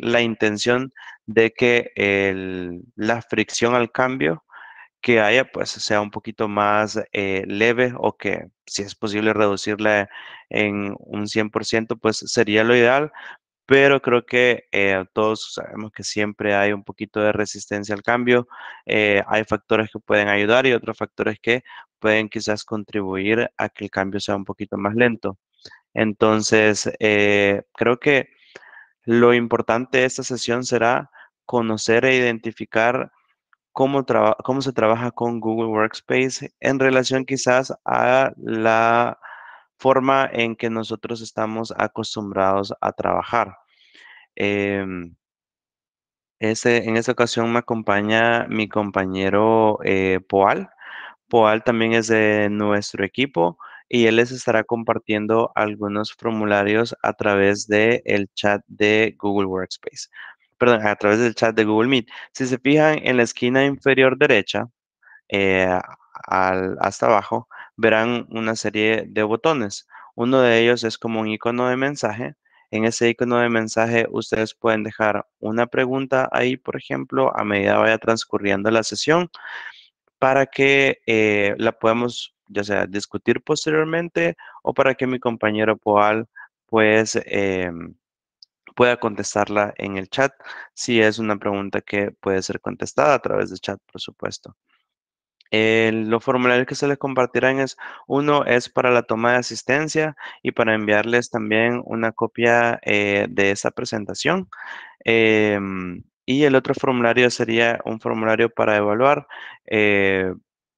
la intención de que la fricción al cambio que haya pues sea un poquito más eh, leve o que si es posible reducirla en un 100% pues sería lo ideal, pero creo que eh, todos sabemos que siempre hay un poquito de resistencia al cambio, eh, hay factores que pueden ayudar y otros factores que pueden quizás contribuir a que el cambio sea un poquito más lento. Entonces, creo que lo importante de esta sesión será conocer e identificar cómo, cómo se trabaja con Google Workspace en relación quizás a la forma en que nosotros estamos acostumbrados a trabajar. Em, en esta ocasión me acompaña mi compañero eh, Poal. Poal también es de nuestro equipo y él les estará compartiendo algunos formularios a través del el chat de Google Workspace perdón, a través del chat de Google Meet. Si se fijan en la esquina inferior derecha, eh, hasta abajo, verán una serie de botones. Uno de ellos es como un icono de mensaje. En ese icono de mensaje ustedes pueden dejar una pregunta ahí, por ejemplo, a medida vaya transcurriendo la sesión para que eh, la podamos ya sea discutir posteriormente o para que mi compañero Poal pues em, pueda contestarla en el chat si es una pregunta que puede ser contestada a través de chat, por supuesto. los formularios que se les compartirán es, uno es para la toma de asistencia y para enviarles también una copia eh, de esa presentación. Em, y el otro formulario sería un formulario para evaluar eh,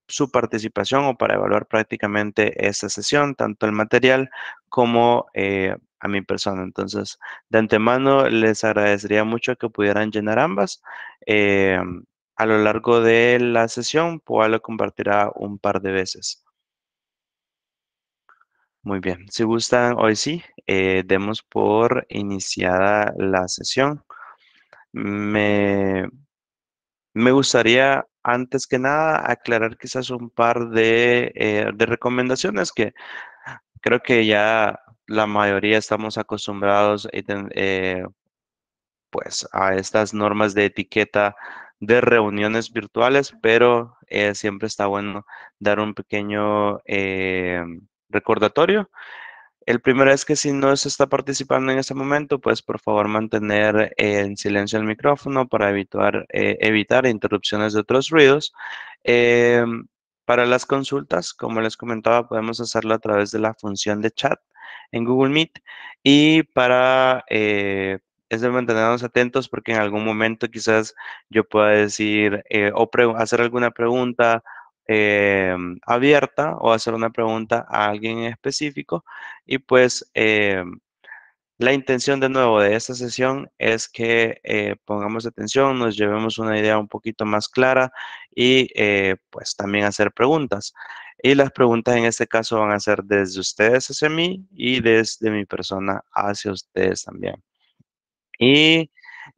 su participación o para evaluar prácticamente esta sesión, tanto el material como eh, a mi persona. Entonces, de antemano les agradecería mucho que pudieran llenar ambas. Eh, a lo largo de la sesión, pues lo compartirá un par de veces. Muy bien, si gustan, hoy sí, eh, demos por iniciada la sesión. Me, me gustaría, antes que nada, aclarar quizás un par de, eh, de recomendaciones que creo que ya la mayoría estamos acostumbrados eh, pues a estas normas de etiqueta de reuniones virtuales, pero eh, siempre está bueno dar un pequeño eh, recordatorio. El primero es que si no se está participando en este momento, pues por favor mantener en silencio el micrófono para evitar, evitar interrupciones de otros ruidos. Em, para las consultas, como les comentaba, podemos hacerlo a través de la función de chat en Google Meet y para eh, es de mantenernos atentos porque en algún momento quizás yo pueda decir eh, o hacer alguna pregunta eh, abierta o hacer una pregunta a alguien en específico y pues la intención de nuevo de esta sesión es que pongamos atención, nos llevemos una idea un poquito más clara y pues también hacer preguntas. Y las preguntas en este caso van a ser desde ustedes hacia mí y desde mi persona hacia ustedes también. Y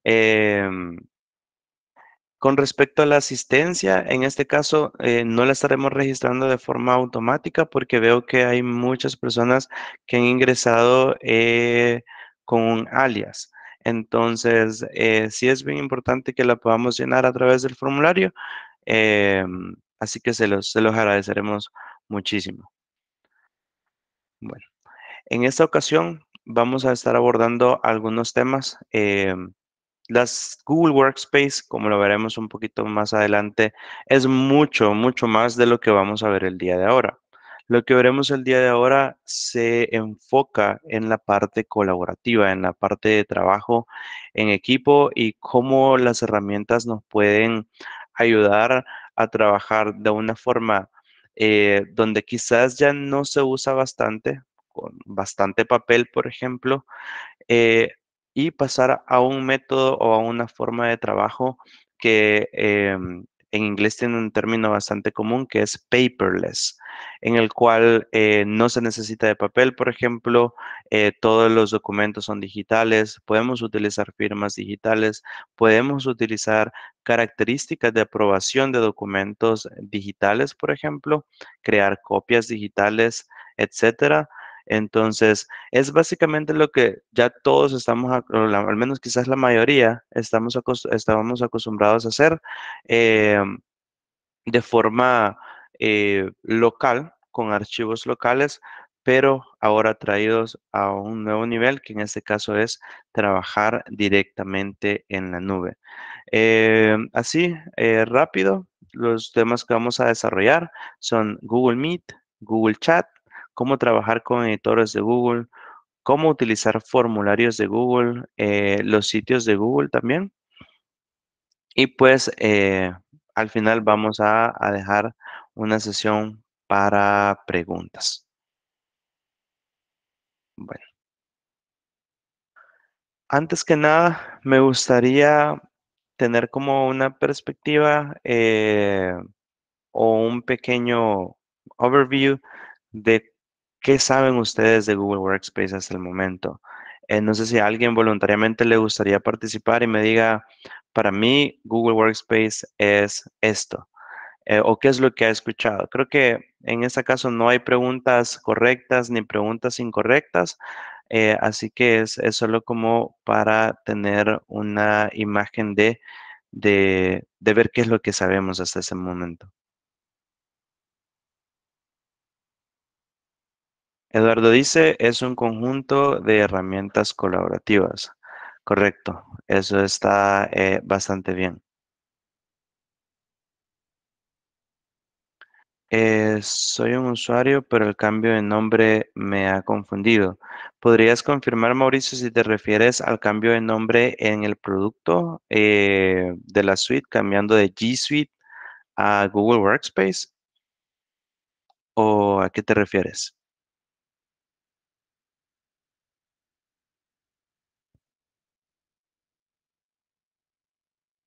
em, con respecto a la asistencia, en este caso eh, no la estaremos registrando de forma automática porque veo que hay muchas personas que han ingresado eh, con un alias. Entonces, eh, sí es bien importante que la podamos llenar a través del formulario. Em, Así que se los, se los agradeceremos muchísimo. Bueno, en esta ocasión vamos a estar abordando algunos temas. Las Google Workspace, como lo veremos un poquito más adelante, es mucho, mucho más de lo que vamos a ver el día de ahora. Lo que veremos el día de ahora se enfoca en la parte colaborativa, en la parte de trabajo en equipo y cómo las herramientas nos pueden ayudar a trabajar de una forma eh, donde quizás ya no se usa bastante, con bastante papel, por ejemplo, eh, y pasar a un método o a una forma de trabajo que em, en inglés tiene un término bastante común que es paperless, en el cual eh, no se necesita de papel, por ejemplo, eh, todos los documentos son digitales, podemos utilizar firmas digitales, podemos utilizar características de aprobación de documentos digitales, por ejemplo, crear copias digitales, etcétera. Entonces, es básicamente lo que ya todos estamos, al menos quizás la mayoría, estamos estábamos acostumbrados a hacer eh, de forma eh, local, con archivos locales, pero ahora traídos a un nuevo nivel, que en este caso es trabajar directamente en la nube. Eh, así, rápido, los temas que vamos a desarrollar son Google Meet, Google Chat, cómo trabajar con editores de Google, cómo utilizar formularios de Google, eh, los sitios de Google también. Y pues eh, al final vamos a, dejar una sesión para preguntas. Bueno. Antes que nada, me gustaría tener como una perspectiva eh, o un pequeño overview de qué saben ustedes de Google Workspace hasta el momento. Eh, no sé si a alguien voluntariamente le gustaría participar y me diga, para mí Google Workspace es esto. Eh, o qué es lo que ha escuchado. Creo que en este caso no hay preguntas correctas ni preguntas incorrectas, eh, así que es, solo como para tener una imagen de, de ver qué es lo que sabemos hasta ese momento. Eduardo dice, es un conjunto de herramientas colaborativas. Correcto, eso está eh, bastante bien. Eh, soy un usuario, pero el cambio de nombre me ha confundido. ¿Podrías confirmar, Mauricio, si te refieres al cambio de nombre en el producto eh, de la suite, cambiando de G Suite a Google Workspace? ¿O a qué te refieres?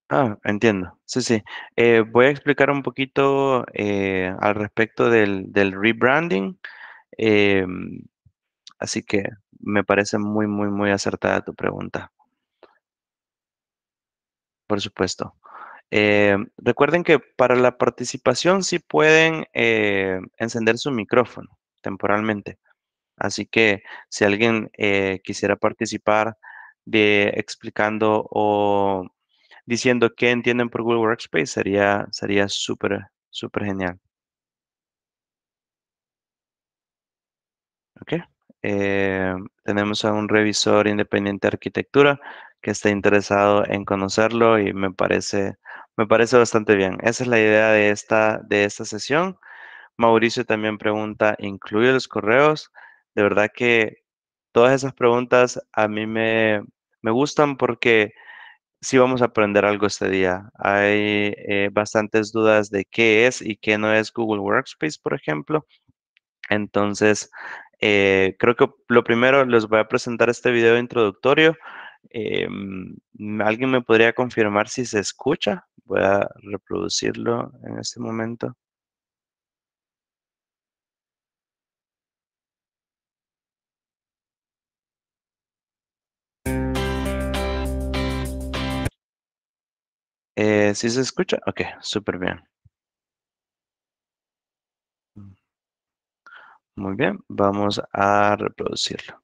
Ah, entiendo. Sí, sí. Eh, voy a explicar un poquito eh, al respecto del, del rebranding. Em, así que me parece muy, muy, muy acertada tu pregunta. Por supuesto. Recuerden que para la participación sí pueden eh, encender su micrófono temporalmente. Así que si alguien quisiera participar de explicando o diciendo qué entienden por Google Workspace, sería sería súper, súper genial. Ok. Eh, tenemos a un revisor independiente de arquitectura que está interesado en conocerlo y me parece, me parece bastante bien. Esa es la idea de esta, de esta sesión. Mauricio también pregunta, ¿incluye los correos? De verdad que todas esas preguntas a mí me, me gustan porque sí vamos a aprender algo este día. Hay eh, bastantes dudas de qué es y qué no es Google Workspace, por ejemplo. Entonces, eh, creo que lo primero les voy a presentar este video introductorio. Em, ¿Alguien me podría confirmar si se escucha? Voy a reproducirlo en este momento. Eh, ¿Sí se escucha? Ok, súper bien. Muy bien, vamos a reproducirlo.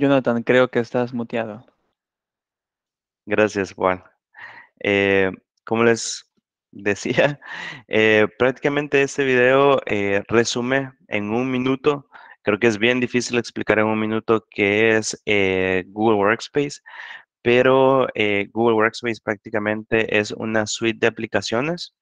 Jonathan, creo que estás muteado. Gracias, Juan. Eh, como les decía, eh, prácticamente este video eh, resume en un minuto, creo que es bien difícil explicar en un minuto qué es Google Workspace, pero Google Workspace prácticamente es una suite de aplicaciones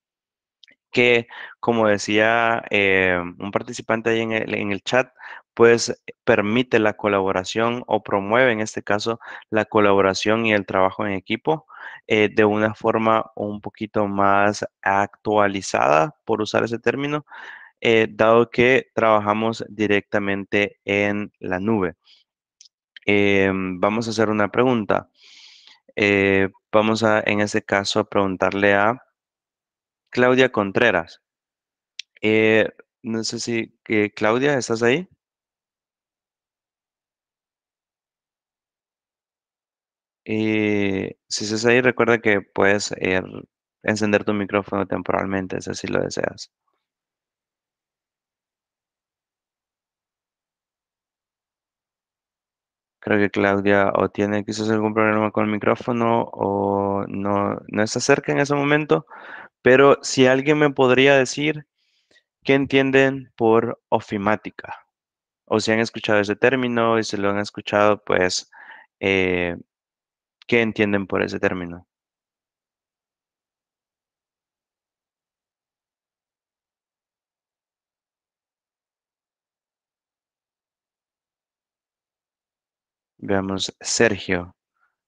que, como decía un participante ahí en el, en el chat, pues permite la colaboración o promueve en este caso la colaboración y el trabajo en equipo eh, de una forma un poquito más actualizada, por usar ese término, eh, dado que trabajamos directamente en la nube. Vamos a hacer una pregunta. Eh, vamos a, en este caso, preguntarle a Claudia Contreras. no sé si, Claudia, ¿estás ahí? Y si estás ahí, recuerda que puedes eh, encender tu micrófono temporalmente, si lo deseas. Creo que Claudia o tiene quizás algún problema con el micrófono o no, no está cerca en ese momento, pero si alguien me podría decir qué entienden por ofimática o si han escuchado ese término y si lo han escuchado, pues eh, ¿Qué entienden por ese término? Veamos, Sergio.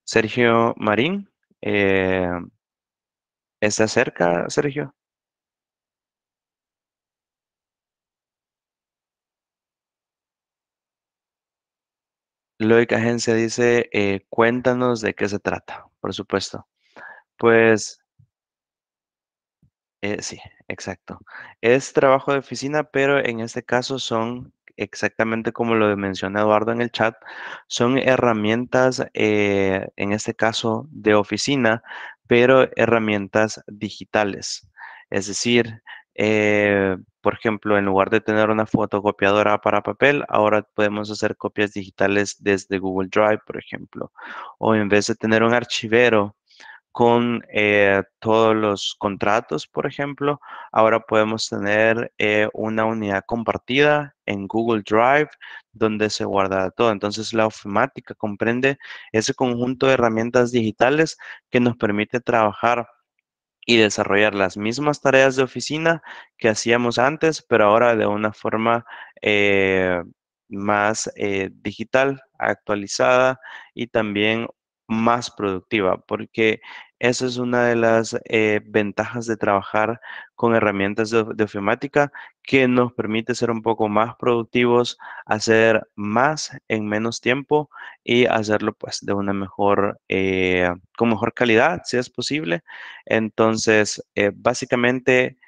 Sergio Marín. Eh, ¿Está cerca, Sergio? Lógica Agencia dice, eh, cuéntanos de qué se trata, por supuesto. Pues eh, sí, exacto. Es trabajo de oficina, pero en este caso son exactamente como lo menciona Eduardo en el chat, son herramientas, eh, en este caso de oficina, pero herramientas digitales. Es decir, eh, por ejemplo, en lugar de tener una fotocopiadora para papel, ahora podemos hacer copias digitales desde Google Drive, por ejemplo. O en vez de tener un archivero con eh, todos los contratos, por ejemplo, ahora podemos tener eh, una unidad compartida en Google Drive donde se guarda todo. Entonces, la ofimática comprende ese conjunto de herramientas digitales que nos permite trabajar y desarrollar las mismas tareas de oficina que hacíamos antes, pero ahora de una forma eh, más digital, actualizada y también más productiva, porque esa es una de las eh, ventajas de trabajar con herramientas de, ofimática que nos permite ser un poco más productivos, hacer más en menos tiempo y hacerlo pues de una mejor, eh, con mejor calidad, si es posible. Entonces, eh, básicamente,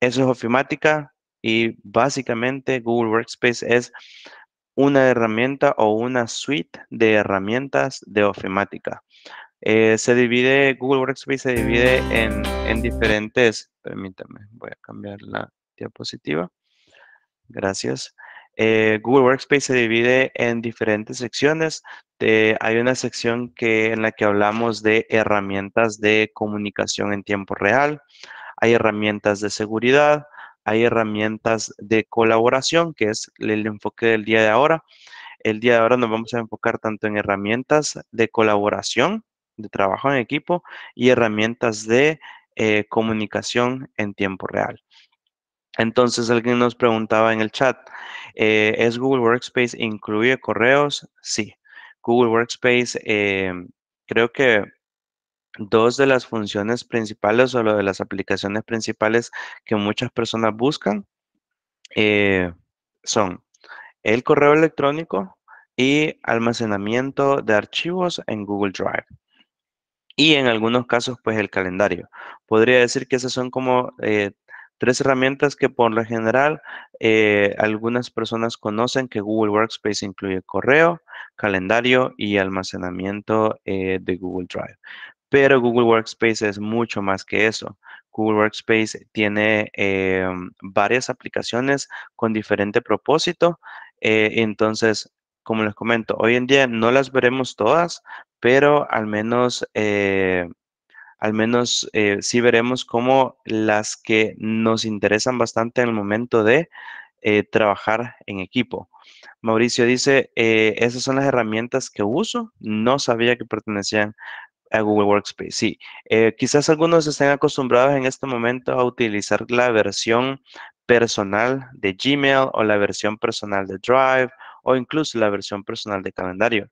eso es ofimática y básicamente Google Workspace es una herramienta o una suite de herramientas de ofimática. Eh, se divide, Google Workspace se divide en, diferentes, permítame, voy a cambiar la diapositiva. Gracias. Eh, Google Workspace se divide en diferentes secciones. hay una sección que, en la que hablamos de herramientas de comunicación en tiempo real. Hay herramientas de seguridad, hay herramientas de colaboración, que es el enfoque del día de ahora. El día de ahora nos vamos a enfocar tanto en herramientas de colaboración, de trabajo en equipo y herramientas de eh, comunicación en tiempo real. Entonces alguien nos preguntaba en el chat, eh, ¿es Google Workspace incluye correos? Sí. Google Workspace, eh, creo que dos de las funciones principales o de las aplicaciones principales que muchas personas buscan eh, son el correo electrónico y almacenamiento de archivos en Google Drive. Y en algunos casos, pues el calendario. Podría decir que esas son como eh, tres herramientas que por lo general eh, algunas personas conocen que Google Workspace incluye correo, calendario y almacenamiento de Google Drive. Pero Google Workspace es mucho más que eso. Google Workspace tiene em, varias aplicaciones con diferente propósito. Eh, entonces, como les comento, hoy en día no las veremos todas, pero al menos eh, al menos eh, sí veremos como las que nos interesan bastante en el momento de eh, trabajar en equipo. Mauricio dice, eh, esas son las herramientas que uso. No sabía que pertenecían a Google Workspace. Sí, quizás algunos estén acostumbrados en este momento a utilizar la versión personal de Gmail o la versión personal de Drive o incluso la versión personal de calendario.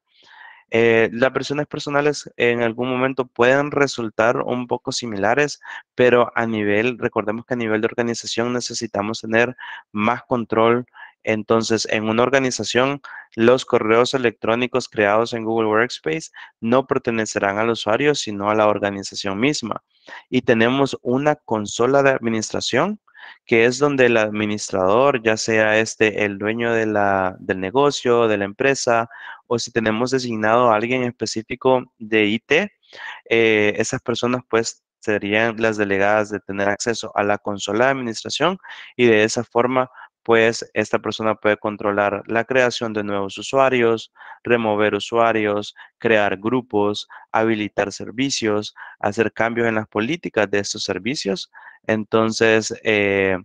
Eh, las versiones personales en algún momento pueden resultar un poco similares, pero a nivel, recordemos que a nivel de organización necesitamos tener más control. Entonces, en una organización, los correos electrónicos creados en Google Workspace no pertenecerán al usuario, sino a la organización misma. Y tenemos una consola de administración que es donde el administrador, ya sea este el dueño de la, del negocio, de la empresa, o si tenemos designado a alguien específico de IT, eh, esas personas pues serían las delegadas de tener acceso a la consola de administración y de esa forma pues esta persona puede controlar la creación de nuevos usuarios, remover usuarios, crear grupos, habilitar servicios, hacer cambios en las políticas de estos servicios. Entonces, eh,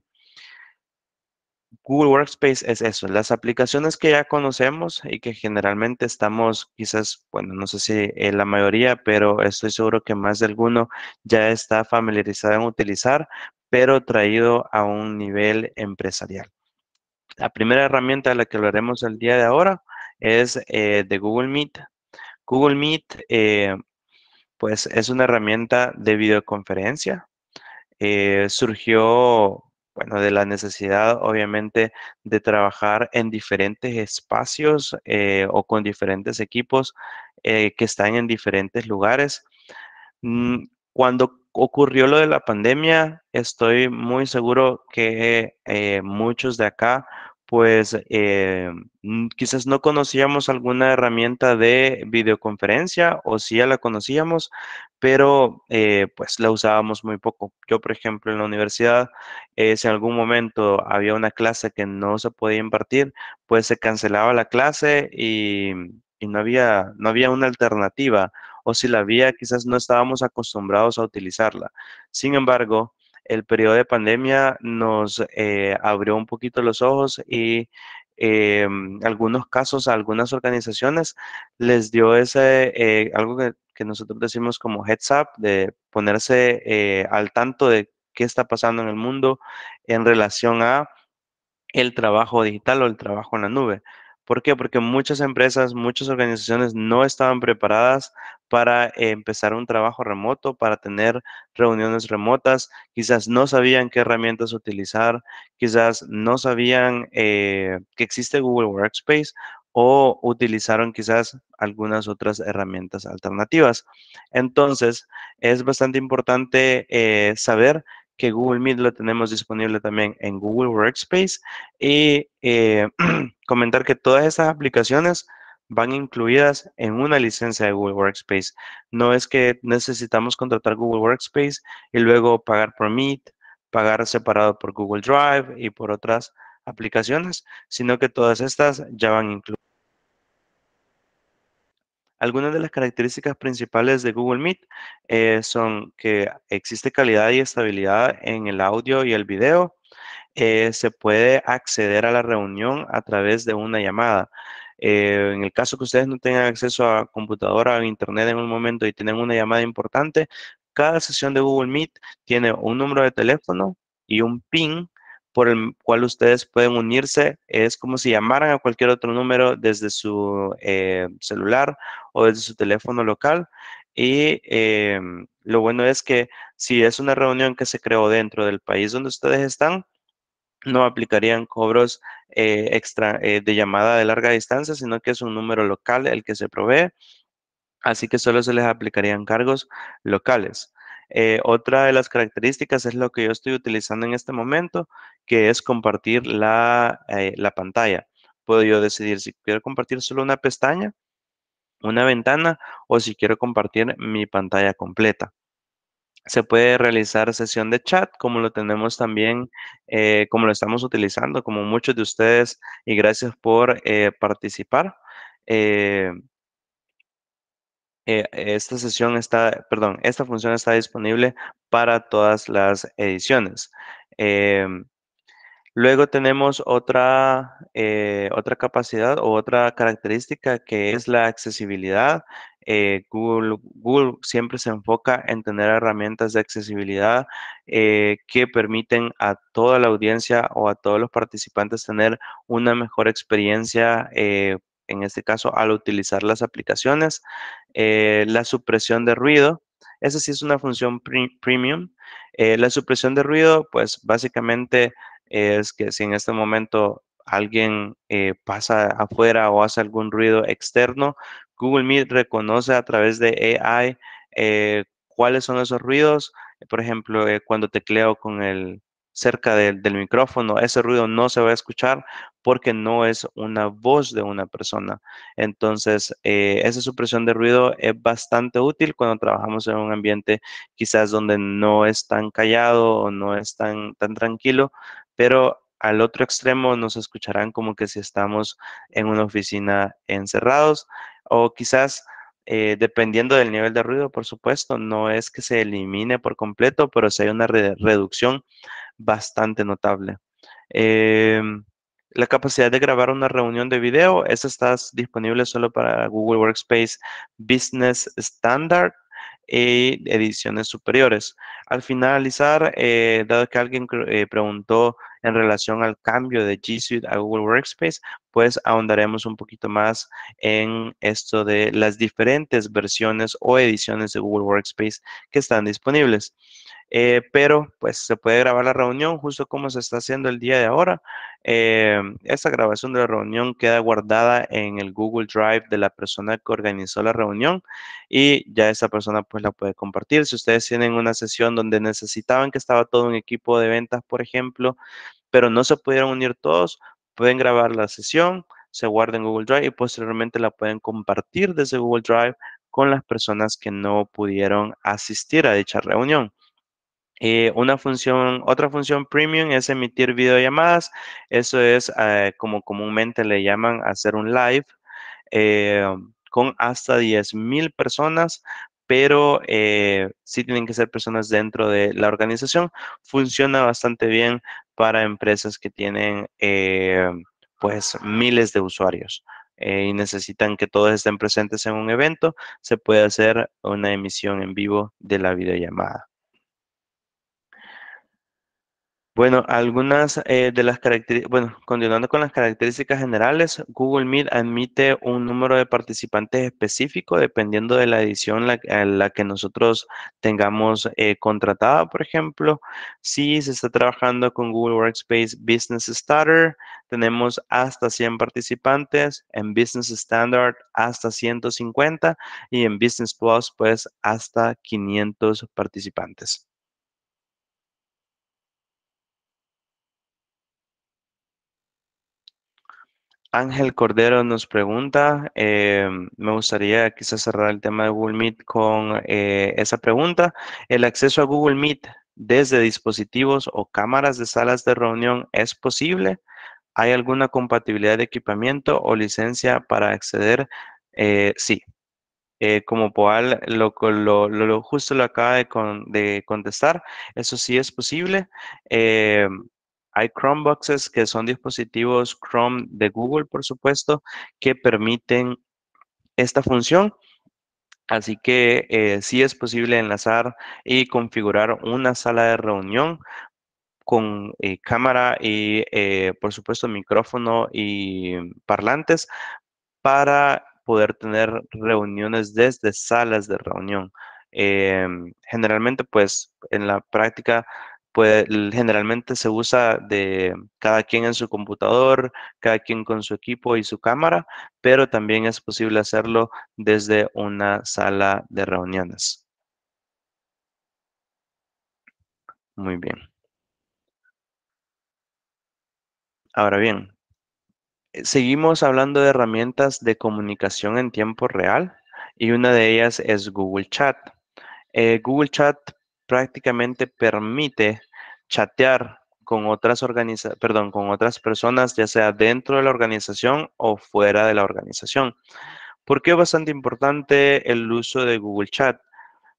Google Workspace es eso, las aplicaciones que ya conocemos y que generalmente estamos, quizás, bueno, no sé si la mayoría, pero estoy seguro que más de alguno ya está familiarizado en utilizar, pero traído a un nivel empresarial. La primera herramienta de la que hablaremos el día de ahora es eh, de Google Meet. Google Meet, eh, pues es una herramienta de videoconferencia. Eh, surgió, bueno, de la necesidad, obviamente, de trabajar en diferentes espacios o con diferentes equipos que están en diferentes lugares. Mm, cuando ocurrió lo de la pandemia, estoy muy seguro que eh, muchos de acá, pues eh, quizás no conocíamos alguna herramienta de videoconferencia o sí ya la conocíamos, pero eh, pues la usábamos muy poco. Yo, por ejemplo, en la universidad, si en algún momento había una clase que no se podía impartir, pues se cancelaba la clase y, y no había, no había una alternativa o si la había, quizás no estábamos acostumbrados a utilizarla. Sin embargo, el periodo de pandemia nos eh, abrió un poquito los ojos y eh, algunos casos a algunas organizaciones les dio ese, eh, algo que, que, nosotros decimos como heads up, de ponerse al tanto de qué está pasando en el mundo en relación a el trabajo digital o el trabajo en la nube. ¿Por qué? Porque muchas empresas, muchas organizaciones no estaban preparadas para empezar un trabajo remoto, para tener reuniones remotas, quizás no sabían qué herramientas utilizar, quizás no sabían eh, que existe Google Workspace o utilizaron quizás algunas otras herramientas alternativas. Entonces, es bastante importante eh, saber que Google Meet lo tenemos disponible también en Google Workspace y eh, comentar que todas estas aplicaciones van incluidas en una licencia de Google Workspace. No es que necesitamos contratar Google Workspace y luego pagar por Meet, pagar separado por Google Drive y por otras aplicaciones, sino que todas estas ya van incluidas. Algunas de las características principales de Google Meet eh, son que existe calidad y estabilidad en el audio y el video. Eh, se puede acceder a la reunión a través de una llamada. Eh, en el caso que ustedes no tengan acceso a computadora o internet en un momento y tienen una llamada importante, cada sesión de Google Meet tiene un número de teléfono y un PIN por el cual ustedes pueden unirse. Es como si llamaran a cualquier otro número desde su eh, celular o desde su teléfono local. Y em, lo bueno es que si es una reunión que se creó dentro del país donde ustedes están, no aplicarían cobros eh, extra eh, de llamada de larga distancia, sino que es un número local el que se provee. Así que solo se les aplicarían cargos locales. Eh, otra de las características es lo que yo estoy utilizando en este momento, que es compartir la, eh, la pantalla. Puedo yo decidir si quiero compartir solo una pestaña, una ventana o si quiero compartir mi pantalla completa. Se puede realizar sesión de chat, como lo tenemos también, eh, como lo estamos utilizando, como muchos de ustedes, y gracias por participar. Esta sesión está, perdón, esta función está disponible para todas las ediciones. Em, luego tenemos otra, eh, otra capacidad o otra característica que es la accesibilidad. Eh, Google, Google, siempre se enfoca en tener herramientas de accesibilidad que permiten a toda la audiencia o a todos los participantes tener una mejor experiencia en este caso al utilizar las aplicaciones. Eh, la supresión de ruido, esa sí es una función premium. Eh, la supresión de ruido, pues básicamente es que si en este momento alguien eh, pasa afuera o hace algún ruido externo, Google Meet reconoce a través de AI cuáles son esos ruidos. Por ejemplo, cuando tecleo con el cerca del micrófono, ese ruido no se va a escuchar porque no es una voz de una persona. Entonces, eh, esa supresión de ruido es bastante útil cuando trabajamos en un ambiente quizás donde no es tan callado o no es tan, tan tranquilo, pero al otro extremo nos escucharán como que si estamos en una oficina encerrados o quizás eh, dependiendo del nivel de ruido, por supuesto, no es que se elimine por completo, pero si hay una reducción bastante notable. Em, la capacidad de grabar una reunión de video, esa está disponible solo para Google Workspace Business Standard y ediciones superiores. Al finalizar, eh, dado que alguien eh, preguntó en relación al cambio de G Suite a Google Workspace, pues ahondaremos un poquito más en esto de las diferentes versiones o ediciones de Google Workspace que están disponibles. Eh, pero pues se puede grabar la reunión justo como se está haciendo el día de ahora. Eh, grabación de la reunión queda guardada en el Google Drive de la persona que organizó la reunión y ya esa persona pues la puede compartir. Si ustedes tienen una sesión donde necesitaban que estaba todo un equipo de ventas, por ejemplo, pero no se pudieron unir todos, pueden grabar la sesión, se guarda en Google Drive y posteriormente la pueden compartir desde Google Drive con las personas que no pudieron asistir a dicha reunión. Eh, una función, otra función premium es emitir videollamadas. Eso es eh, como comúnmente le llaman hacer un live eh, con hasta 10,000 personas, pero sí tienen que ser personas dentro de la organización. Funciona bastante bien para empresas que tienen pues miles de usuarios. y necesitan que todos estén presentes en un evento, se puede hacer una emisión en vivo de la videollamada. Bueno, algunas eh, de las características, bueno, continuando con las características generales, Google Meet admite un número de participantes específico dependiendo de la edición la, la que nosotros tengamos eh, contratada, por ejemplo. Si se está trabajando con Google Workspace Business Starter, tenemos hasta 100 participantes, en Business Standard hasta 150 y en Business Plus pues hasta 500 participantes. Ángel Cordero nos pregunta, eh, me gustaría quizás cerrar el tema de Google Meet con eh, esa pregunta. ¿El acceso a Google Meet desde dispositivos o cámaras de salas de reunión es posible? ¿Hay alguna compatibilidad de equipamiento o licencia para acceder? Eh, sí. como Poal lo, justo lo acaba de, de, contestar, eso sí es posible. Hay Chromeboxes que son dispositivos Chrome de Google, por supuesto, que permiten esta función. Así que eh, sí es posible enlazar y configurar una sala de reunión con eh, cámara y, eh, por supuesto, micrófono y parlantes para poder tener reuniones desde salas de reunión. Em, generalmente, pues, en la práctica pues generalmente se usa de cada quien en su computador, cada quien con su equipo y su cámara, pero también es posible hacerlo desde una sala de reuniones. Muy bien. Ahora bien, eh, seguimos hablando de herramientas de comunicación en tiempo real y una de ellas es Google Chat. Eh, Google Chat prácticamente permite chatear con otras organiza perdón, con otras personas, ya sea dentro de la organización o fuera de la organización. ¿Por qué es bastante importante el uso de Google Chat?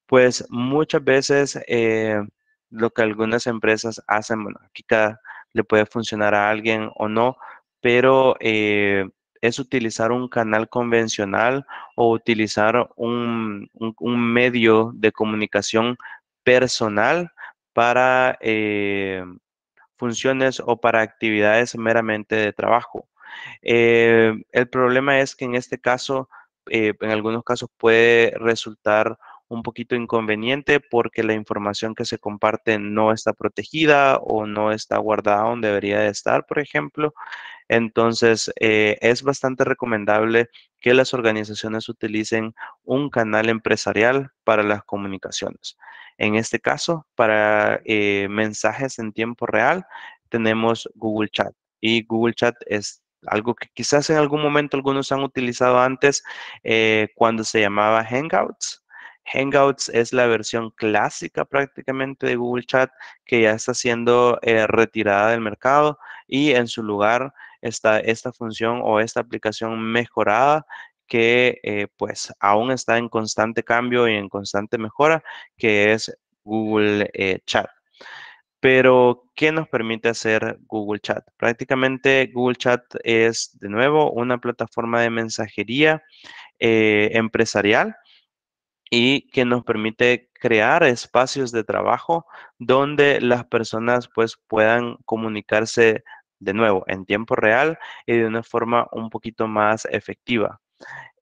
Pues muchas veces eh, lo que algunas empresas hacen, bueno, aquí cada, le puede funcionar a alguien o no, pero eh, es utilizar un canal convencional o utilizar un, medio de comunicación personal para eh, funciones o para actividades meramente de trabajo. Eh, el problema es que en este caso, en algunos casos puede resultar un poquito inconveniente porque la información que se comparte no está protegida o no está guardada donde debería de estar, por ejemplo. Entonces, eh, es bastante recomendable que las organizaciones utilicen un canal empresarial para las comunicaciones. En este caso, para eh, mensajes en tiempo real, tenemos Google Chat. Y Google Chat es algo que quizás en algún momento algunos han utilizado antes eh, cuando se llamaba Hangouts. Hangouts es la versión clásica prácticamente de Google Chat que ya está siendo eh, retirada del mercado y en su lugar está esta función o esta aplicación mejorada que eh, pues aún está en constante cambio y en constante mejora, que es Google eh, Chat. Pero, ¿qué nos permite hacer Google Chat? Prácticamente Google Chat es, de nuevo, una plataforma de mensajería empresarial y que nos permite crear espacios de trabajo donde las personas pues puedan comunicarse de nuevo en tiempo real y de una forma un poquito más efectiva.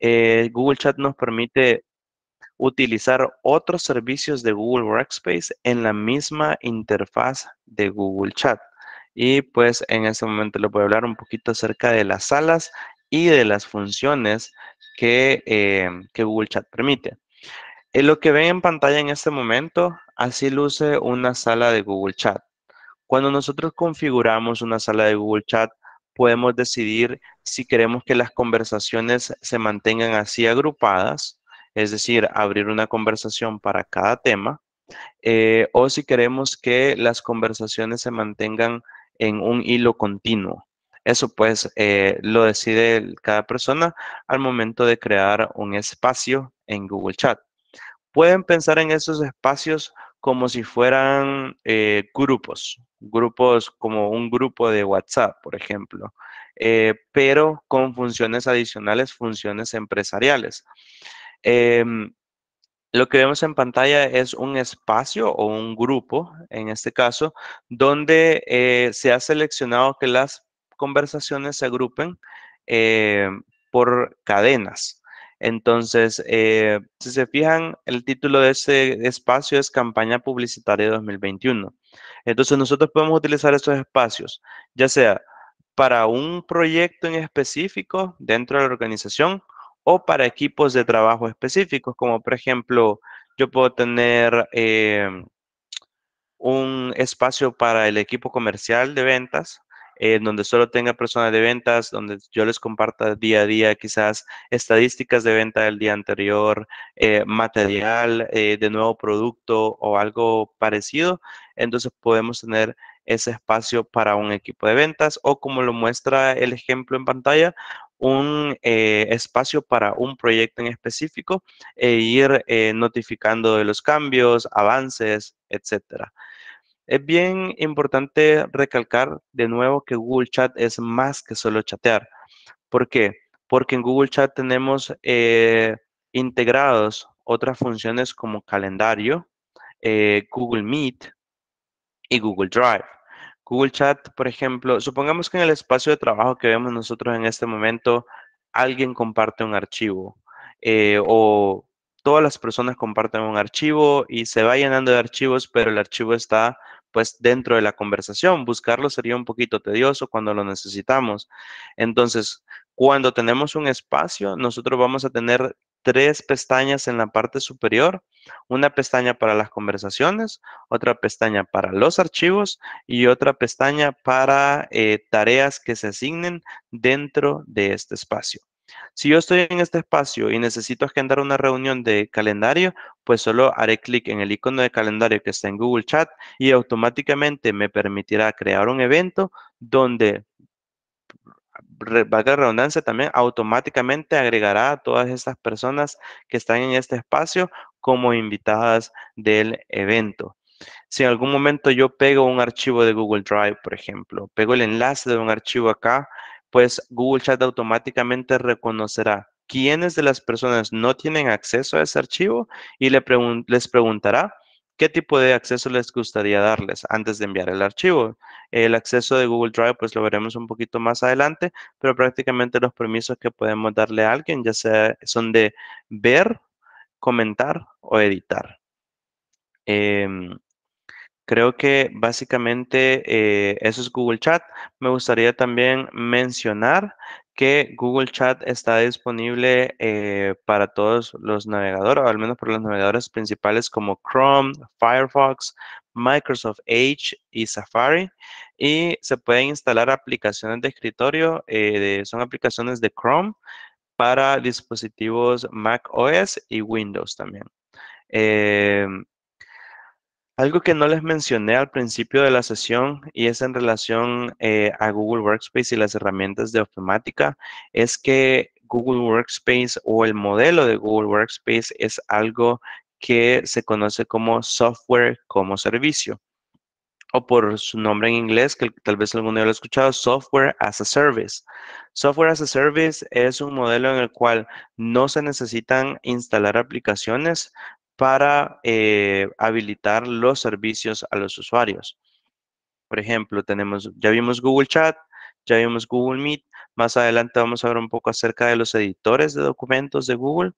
Eh, Google Chat nos permite utilizar otros servicios de Google Workspace en la misma interfaz de Google Chat. Y pues en este momento les voy a hablar un poquito acerca de las salas y de las funciones que, eh, que Google Chat permite. En lo que ven en pantalla en este momento, así luce una sala de Google Chat. Cuando nosotros configuramos una sala de Google Chat, podemos decidir si queremos que las conversaciones se mantengan así agrupadas, es decir, abrir una conversación para cada tema, eh, o si queremos que las conversaciones se mantengan en un hilo continuo. Eso pues eh, lo decide cada persona al momento de crear un espacio en Google Chat. Pueden pensar en esos espacios como si fueran eh, grupos, grupos como un grupo de WhatsApp, por ejemplo, eh, pero con funciones adicionales, funciones empresariales. Em, lo que vemos en pantalla es un espacio o un grupo, en este caso, donde eh, se ha seleccionado que las conversaciones se agrupen por cadenas. Entonces, eh, si se fijan, el título de ese espacio es Campaña Publicitaria 2021. Entonces, nosotros podemos utilizar estos espacios, ya sea para un proyecto en específico dentro de la organización o para equipos de trabajo específicos, como por ejemplo, yo puedo tener eh, un espacio para el equipo comercial de ventas, donde solo tenga personas de ventas, donde yo les comparta día a día quizás estadísticas de venta del día anterior, eh, material eh, de nuevo producto o algo parecido. Entonces podemos tener ese espacio para un equipo de ventas o como lo muestra el ejemplo en pantalla, un eh, espacio para un proyecto en específico e ir notificando de los cambios, avances, etcétera. Es bien importante recalcar de nuevo que Google Chat es más que solo chatear. ¿Por qué? Porque en Google Chat tenemos eh, integrados otras funciones como calendario, eh, Google Meet y Google Drive. Google Chat, por ejemplo, supongamos que en el espacio de trabajo que vemos nosotros en este momento, alguien comparte un archivo eh, o todas las personas comparten un archivo y se va llenando de archivos, pero el archivo está pues dentro de la conversación. Buscarlo sería un poquito tedioso cuando lo necesitamos. Entonces, cuando tenemos un espacio, nosotros vamos a tener tres pestañas en la parte superior, una pestaña para las conversaciones, otra pestaña para los archivos y otra pestaña para eh, tareas que se asignen dentro de este espacio. Si yo estoy en este espacio y necesito agendar una reunión de calendario, pues solo haré clic en el icono de calendario que está en Google Chat y automáticamente me permitirá crear un evento donde valga redundancia también, automáticamente agregará a todas estas personas que están en este espacio como invitadas del evento. Si en algún momento yo pego un archivo de Google Drive, por ejemplo, pego el enlace de un archivo acá, pues Google Chat automáticamente reconocerá quiénes de las personas no tienen acceso a ese archivo y les preguntará qué tipo de acceso les gustaría darles antes de enviar el archivo. El acceso de Google Drive, pues lo veremos un poquito más adelante, pero prácticamente los permisos que podemos darle a alguien, ya sea son de ver, comentar o editar. Em, Creo que básicamente eh, eso es Google Chat. Me gustaría también mencionar que Google Chat está disponible eh, para todos los navegadores, o al menos para los navegadores principales como Chrome, Firefox, Microsoft Edge y Safari. Y se pueden instalar aplicaciones de escritorio, eh, son aplicaciones de Chrome para dispositivos Mac OS y Windows también. Algo que no les mencioné al principio de la sesión y es en relación eh, a Google Workspace y las herramientas de ofimática, es que Google Workspace o el modelo de Google Workspace es algo que se conoce como software como servicio o por su nombre en inglés, que tal vez alguno ya lo ha escuchado, Software as a Service. Software as a Service es un modelo en el cual no se necesitan instalar aplicaciones para eh, habilitar los servicios a los usuarios. Por ejemplo, tenemos, ya vimos Google Chat, ya vimos Google Meet, más adelante vamos a ver un poco acerca de los editores de documentos de Google.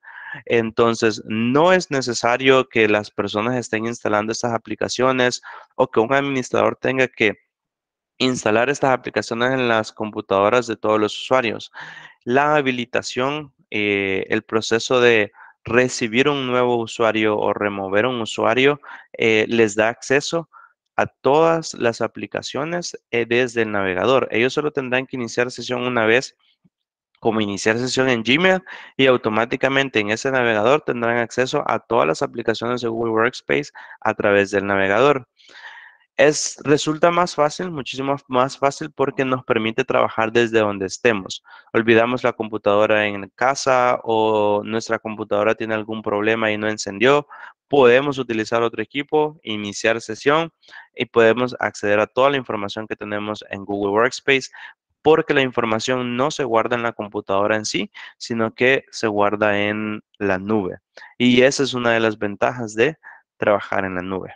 Entonces, no es necesario que las personas estén instalando estas aplicaciones o que un administrador tenga que instalar estas aplicaciones en las computadoras de todos los usuarios. La habilitación, eh, el proceso de recibir un nuevo usuario o remover un usuario eh, les da acceso a todas las aplicaciones eh, desde el navegador. Ellos solo tendrán que iniciar sesión una vez como iniciar sesión en Gmail y automáticamente en ese navegador tendrán acceso a todas las aplicaciones de Google Workspace a través del navegador es, resulta más fácil, muchísimo más fácil porque nos permite trabajar desde donde estemos. Olvidamos la computadora en casa o nuestra computadora tiene algún problema y no encendió. Podemos utilizar otro equipo, iniciar sesión y podemos acceder a toda la información que tenemos en Google Workspace porque la información no se guarda en la computadora en sí, sino que se guarda en la nube. Y esa es una de las ventajas de trabajar en la nube.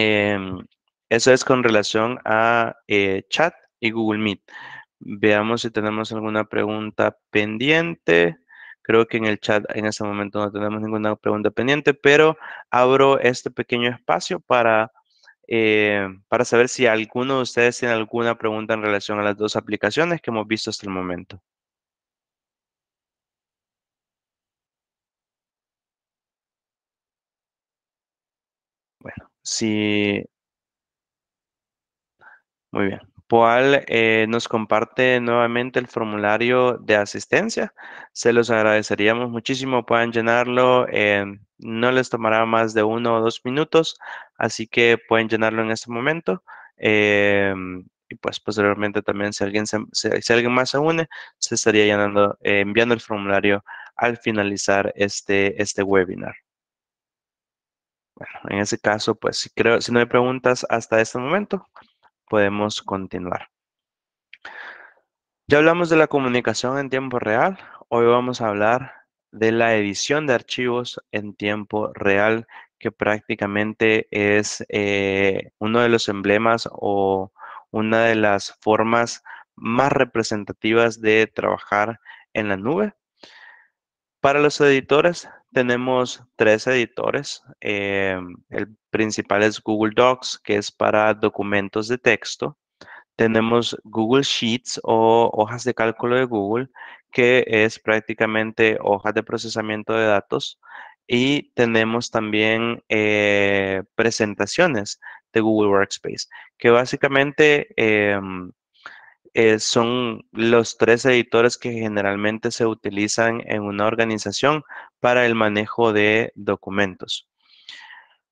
Em, eso es con relación a eh, chat y Google Meet. Veamos si tenemos alguna pregunta pendiente. Creo que en el chat en este momento no tenemos ninguna pregunta pendiente, pero abro este pequeño espacio para, eh, para saber si alguno de ustedes tiene alguna pregunta en relación a las dos aplicaciones que hemos visto hasta el momento. Bueno, si... Muy bien. Paul eh, nos comparte nuevamente el formulario de asistencia. Se los agradeceríamos muchísimo. Puedan llenarlo. Eh, no les tomará más de uno o dos minutos, así que pueden llenarlo en este momento. Eh, y pues posteriormente también si alguien, si alguien más se une, se estaría llenando, enviando el formulario al finalizar este, este webinar. Bueno, en ese caso, pues si, creo, si no hay preguntas hasta este momento, podemos continuar. Ya hablamos de la comunicación en tiempo real. Hoy vamos a hablar de la edición de archivos en tiempo real, que prácticamente es eh, uno de los emblemas o una de las formas más representativas de trabajar en la nube. Para los editores tenemos tres editores. Em, el principal es Google Docs, que es para documentos de texto. Tenemos Google Sheets o hojas de cálculo de Google, que es prácticamente hojas de procesamiento de datos. Y tenemos también eh, presentaciones de Google Workspace, que básicamente em, eh, son los tres editores que generalmente se utilizan en una organización para el manejo de documentos.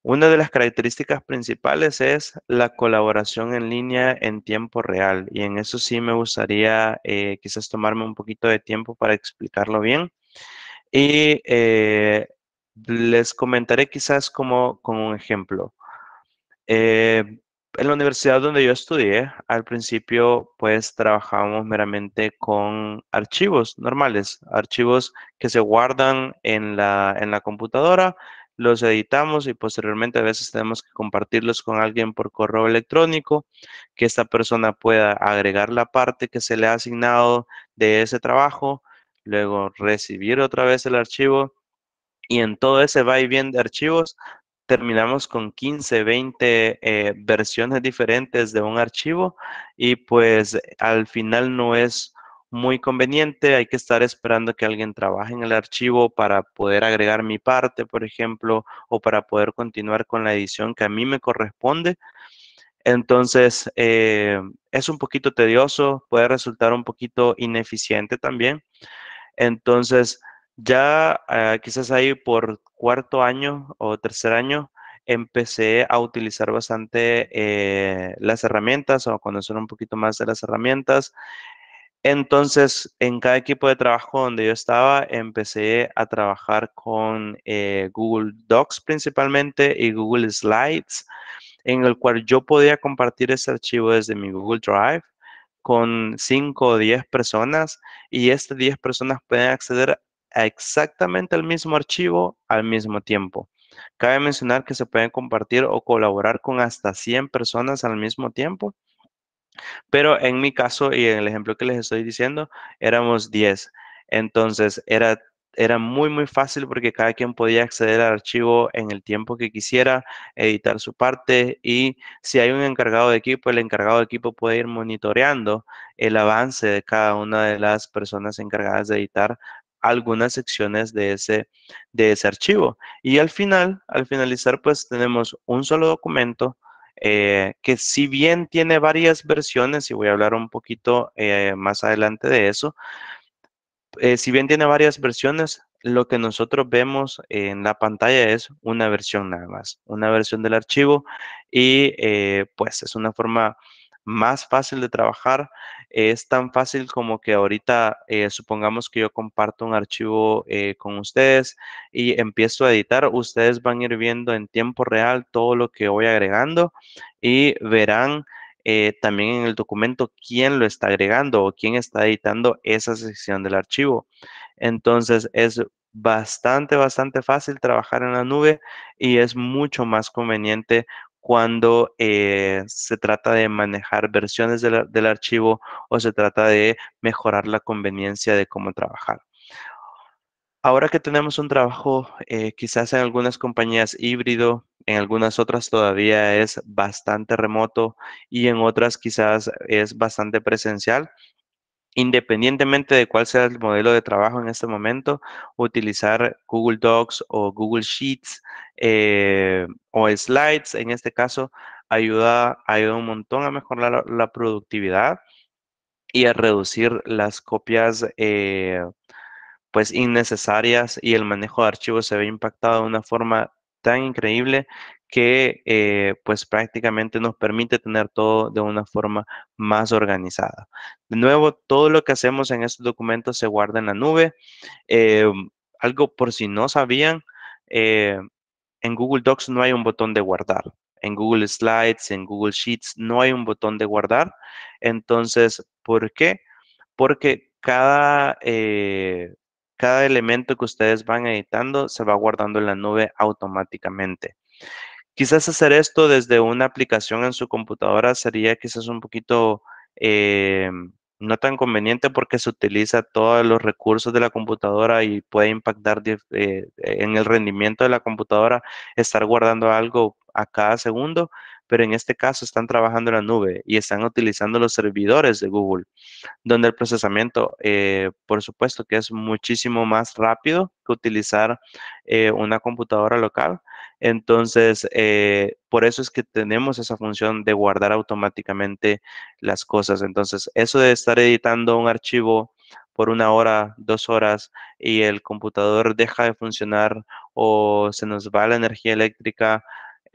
Una de las características principales es la colaboración en línea en tiempo real y en eso sí me gustaría eh, quizás tomarme un poquito de tiempo para explicarlo bien. Y eh, les comentaré quizás como, un ejemplo. En la universidad donde yo estudié, al principio pues trabajábamos meramente con archivos normales, archivos que se guardan en la, en la computadora, los editamos y posteriormente a veces tenemos que compartirlos con alguien por correo electrónico, que esta persona pueda agregar la parte que se le ha asignado de ese trabajo, luego recibir otra vez el archivo y en todo ese va y viene de archivos terminamos con 15, 20 eh, versiones diferentes de un archivo y pues al final no es muy conveniente, hay que estar esperando que alguien trabaje en el archivo para poder agregar mi parte, por ejemplo, o para poder continuar con la edición que a mí me corresponde. Entonces, eh, es un poquito tedioso, puede resultar un poquito ineficiente también. Entonces, ya eh, quizás ahí por cuarto año o tercer año empecé a utilizar bastante eh, las herramientas o a conocer un poquito más de las herramientas. Entonces, en cada equipo de trabajo donde yo estaba, empecé a trabajar con eh, Google Docs principalmente y Google Slides, en el cual yo podía compartir ese archivo desde mi Google Drive con 5 o 10 personas y estas 10 personas pueden acceder exactamente el mismo archivo al mismo tiempo. Cabe mencionar que se pueden compartir o colaborar con hasta 100 personas al mismo tiempo. Pero en mi caso y en el ejemplo que les estoy diciendo, éramos 10. Entonces era era muy, muy fácil porque cada quien podía acceder al archivo en el tiempo que quisiera, editar su parte y si hay un encargado de equipo, el encargado de equipo puede ir monitoreando el avance de cada una de las personas encargadas de editar algunas secciones de ese, de ese archivo. Y al final, al finalizar, pues tenemos un solo documento eh, que si bien tiene varias versiones, y voy a hablar un poquito eh, más adelante de eso, eh, si bien tiene varias versiones, lo que nosotros vemos en la pantalla es una versión nada más, una versión del archivo y pues es una forma más fácil de trabajar. Es tan fácil como que ahorita, eh, supongamos que yo comparto un archivo eh, con ustedes y empiezo a editar, ustedes van a ir viendo en tiempo real todo lo que voy agregando y verán eh, también en el documento quién lo está agregando o quién está editando esa sección del archivo. Entonces es bastante, bastante fácil trabajar en la nube y es mucho más conveniente cuando eh, se trata de manejar versiones del archivo o se trata de mejorar la conveniencia de cómo trabajar. Ahora que tenemos un trabajo eh, quizás en algunas compañías híbrido, en algunas otras todavía es bastante remoto y en otras quizás es bastante presencial, independientemente de cuál sea el modelo de trabajo en este momento, utilizar Google Docs o Google Sheets eh, o Slides, en este caso, ayuda, ayuda un montón a mejorar la, productividad y a reducir las copias eh, pues innecesarias y el manejo de archivos se ve impactado de una forma tan increíble que eh, pues prácticamente nos permite tener todo de una forma más organizada. De nuevo, todo lo que hacemos en estos documentos se guarda en la nube. Eh, algo por si no sabían, eh, en Google Docs no hay un botón de guardar. En Google Slides, en Google Sheets no hay un botón de guardar. Entonces, ¿por qué? Porque cada, cada elemento que ustedes van editando se va guardando en la nube automáticamente. Quizás hacer esto desde una aplicación en su computadora sería quizás un poquito eh, no tan conveniente porque se utiliza todos los recursos de la computadora y puede impactar eh, en el rendimiento de la computadora estar guardando algo a cada segundo, pero en este caso están trabajando en la nube y están utilizando los servidores de Google, donde el procesamiento, eh, por supuesto que es muchísimo más rápido que utilizar una computadora local entonces, eh, por eso es que tenemos esa función de guardar automáticamente las cosas. Entonces, eso de estar editando un archivo por una hora, dos horas y el computador deja de funcionar o se nos va la energía eléctrica,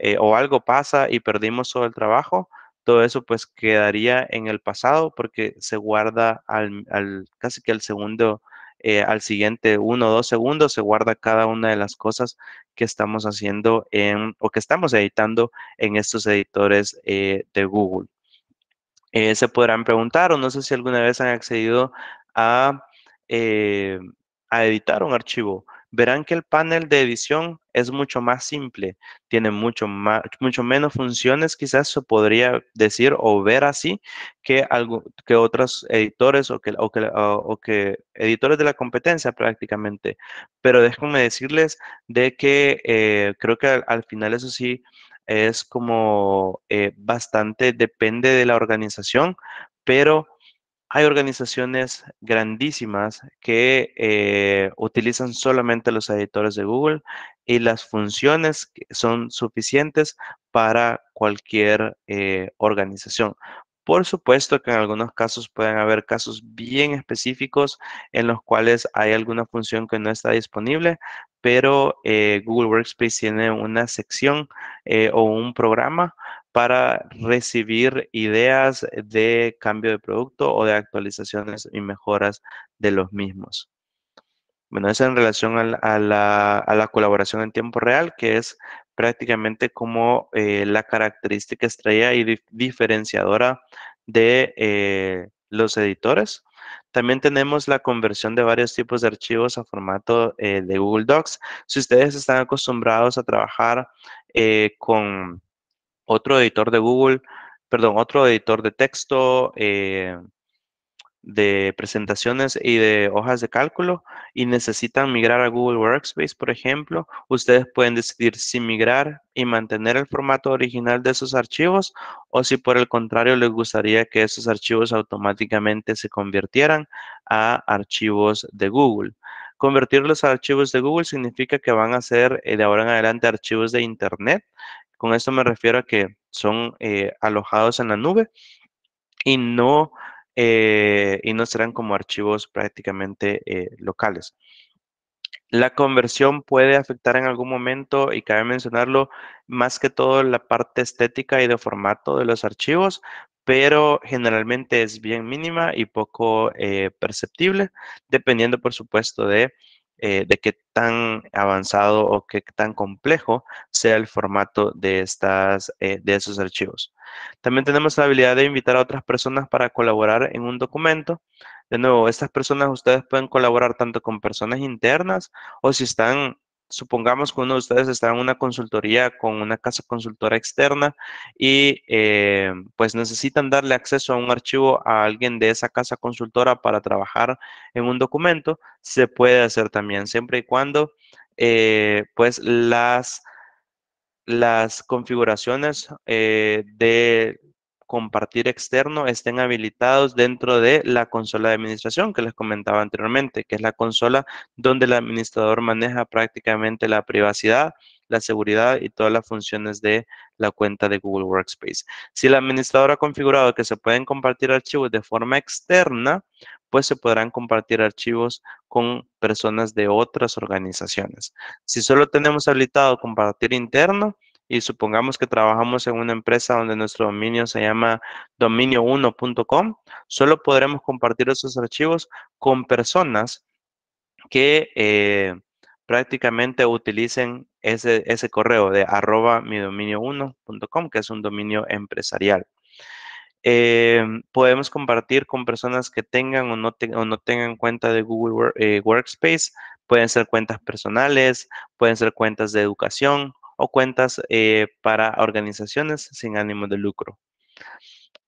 eh, o algo pasa y perdimos todo el trabajo, todo eso pues quedaría en el pasado porque se guarda al, casi que al segundo, eh, al siguiente uno o dos segundos, se guarda cada una de las cosas que estamos haciendo en, o que estamos editando en estos editores eh, de Google. Se podrán preguntar, o no sé si alguna vez han accedido a, a editar un archivo verán que el panel de edición es mucho más simple, tiene mucho, más, mucho menos funciones, quizás se podría decir o ver así que, algo, que otros editores o que, o que, editores de la competencia prácticamente. Pero déjenme decirles de que eh, creo que al, final eso sí es como eh, bastante, depende de la organización, pero hay organizaciones grandísimas que eh, utilizan solamente los editores de Google y las funciones son suficientes para cualquier eh, organización. Por supuesto que en algunos casos pueden haber casos bien específicos en los cuales hay alguna función que no está disponible, pero eh, Google Workspace tiene una sección o un programa para recibir ideas de cambio de producto o de actualizaciones y mejoras de los mismos. Bueno, eso en relación a la, colaboración en tiempo real, que es prácticamente como eh, la característica estrella y diferenciadora de eh, los editores. También tenemos la conversión de varios tipos de archivos a formato eh, de Google Docs. Si ustedes están acostumbrados a trabajar con otro editor de Google, perdón, otro editor de texto, eh, de presentaciones y de hojas de cálculo y necesitan migrar a Google Workspace, por ejemplo, ustedes pueden decidir si migrar y mantener el formato original de esos archivos o si por el contrario les gustaría que esos archivos automáticamente se convirtieran a archivos de Google. Convertir los archivos de Google significa que van a ser eh, de ahora en adelante archivos de Internet con esto me refiero a que son eh, alojados en la nube y no, eh, y no serán como archivos prácticamente locales. La conversión puede afectar en algún momento, y cabe mencionarlo, más que todo la parte estética y de formato de los archivos, pero generalmente es bien mínima y poco perceptible, dependiendo, por supuesto, de eh, de qué tan avanzado o qué tan complejo sea el formato de, estas, eh, de esos archivos. También tenemos la habilidad de invitar a otras personas para colaborar en un documento. De nuevo, estas personas ustedes pueden colaborar tanto con personas internas o si están supongamos que uno de ustedes está en una consultoría con una casa consultora externa y eh, pues necesitan darle acceso a un archivo a alguien de esa casa consultora para trabajar en un documento, se puede hacer también, siempre y cuando eh, pues las, las configuraciones eh, de compartir externo estén habilitados dentro de la consola de administración que les comentaba anteriormente, que es la consola donde el administrador maneja prácticamente la privacidad, la seguridad y todas las funciones de la cuenta de Google Workspace. Si el administrador ha configurado que se pueden compartir archivos de forma externa, pues se podrán compartir archivos con personas de otras organizaciones. Si solo tenemos habilitado compartir interno, y supongamos que trabajamos en una empresa donde nuestro dominio se llama dominio1.com, solo podremos compartir esos archivos con personas que eh, prácticamente utilicen ese, ese correo de arroba mi dominio1.com, que es un dominio empresarial. Eh, podemos compartir con personas que tengan o no, no tengan cuenta de Google eh, Workspace. Pueden ser cuentas personales, pueden ser cuentas de educación cuentas eh, para organizaciones sin ánimo de lucro.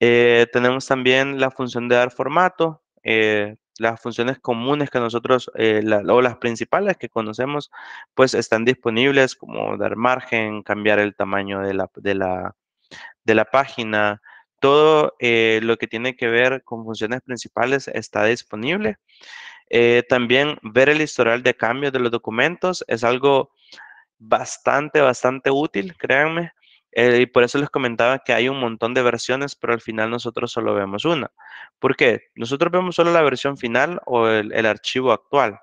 Eh, tenemos también la función de dar formato, eh, las funciones comunes que nosotros, o las principales que conocemos, pues están disponibles como dar margen, cambiar el tamaño de la, de la, de la página, todo lo que tiene que ver con funciones principales está disponible. también ver el historial de cambio de los documentos es algo bastante, bastante útil, créanme. Eh, y por eso les comentaba que hay un montón de versiones, pero al final nosotros solo vemos una. ¿Por qué? Nosotros vemos solo la versión final o el, archivo actual,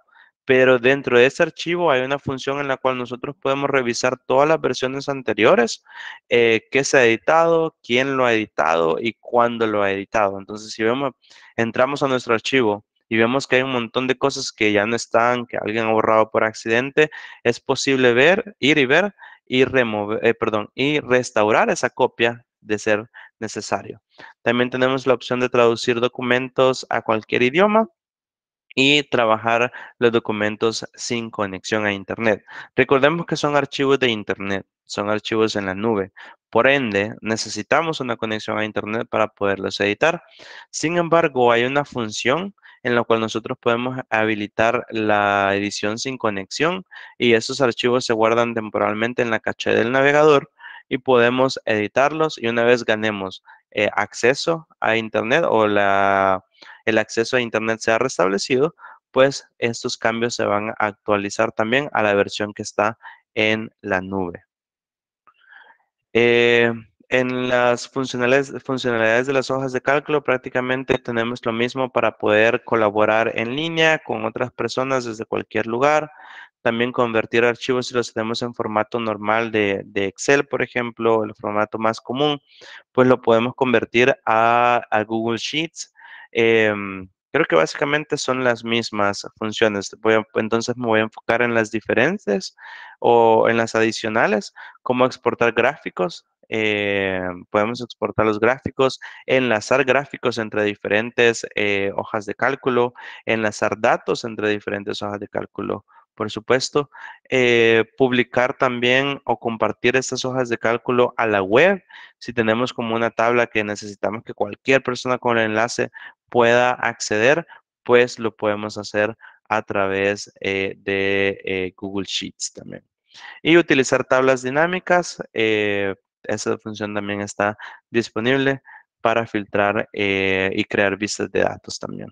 pero dentro de ese archivo hay una función en la cual nosotros podemos revisar todas las versiones anteriores, eh, qué se ha editado, quién lo ha editado y cuándo lo ha editado. Entonces, si vemos, entramos a nuestro archivo y vemos que hay un montón de cosas que ya no están, que alguien ha borrado por accidente, es posible ver, ir y ver y remover, eh, perdón, y restaurar esa copia de ser necesario. También tenemos la opción de traducir documentos a cualquier idioma y trabajar los documentos sin conexión a Internet. Recordemos que son archivos de Internet, son archivos en la nube. Por ende, necesitamos una conexión a Internet para poderlos editar. Sin embargo, hay una función en la cual nosotros podemos habilitar la edición sin conexión y esos archivos se guardan temporalmente en la caché del navegador y podemos editarlos y una vez ganemos eh, acceso a Internet o la, el acceso a Internet sea restablecido, pues estos cambios se van a actualizar también a la versión que está en la nube. Eh, en las funcionalidades, de las hojas de cálculo prácticamente tenemos lo mismo para poder colaborar en línea con otras personas desde cualquier lugar. También convertir archivos si los tenemos en formato normal de, Excel, por ejemplo, el formato más común, pues lo podemos convertir a, Google Sheets. Em, creo que básicamente son las mismas funciones. Voy entonces me voy a enfocar en las diferentes o en las adicionales, como exportar gráficos. Eh, podemos exportar los gráficos, enlazar gráficos entre diferentes eh, hojas de cálculo, enlazar datos entre diferentes hojas de cálculo, por supuesto, eh, publicar también o compartir estas hojas de cálculo a la web. Si tenemos como una tabla que necesitamos que cualquier persona con el enlace pueda acceder, pues lo podemos hacer a través de Google Sheets también. Y utilizar tablas dinámicas esa función también está disponible para filtrar eh, y crear vistas de datos también.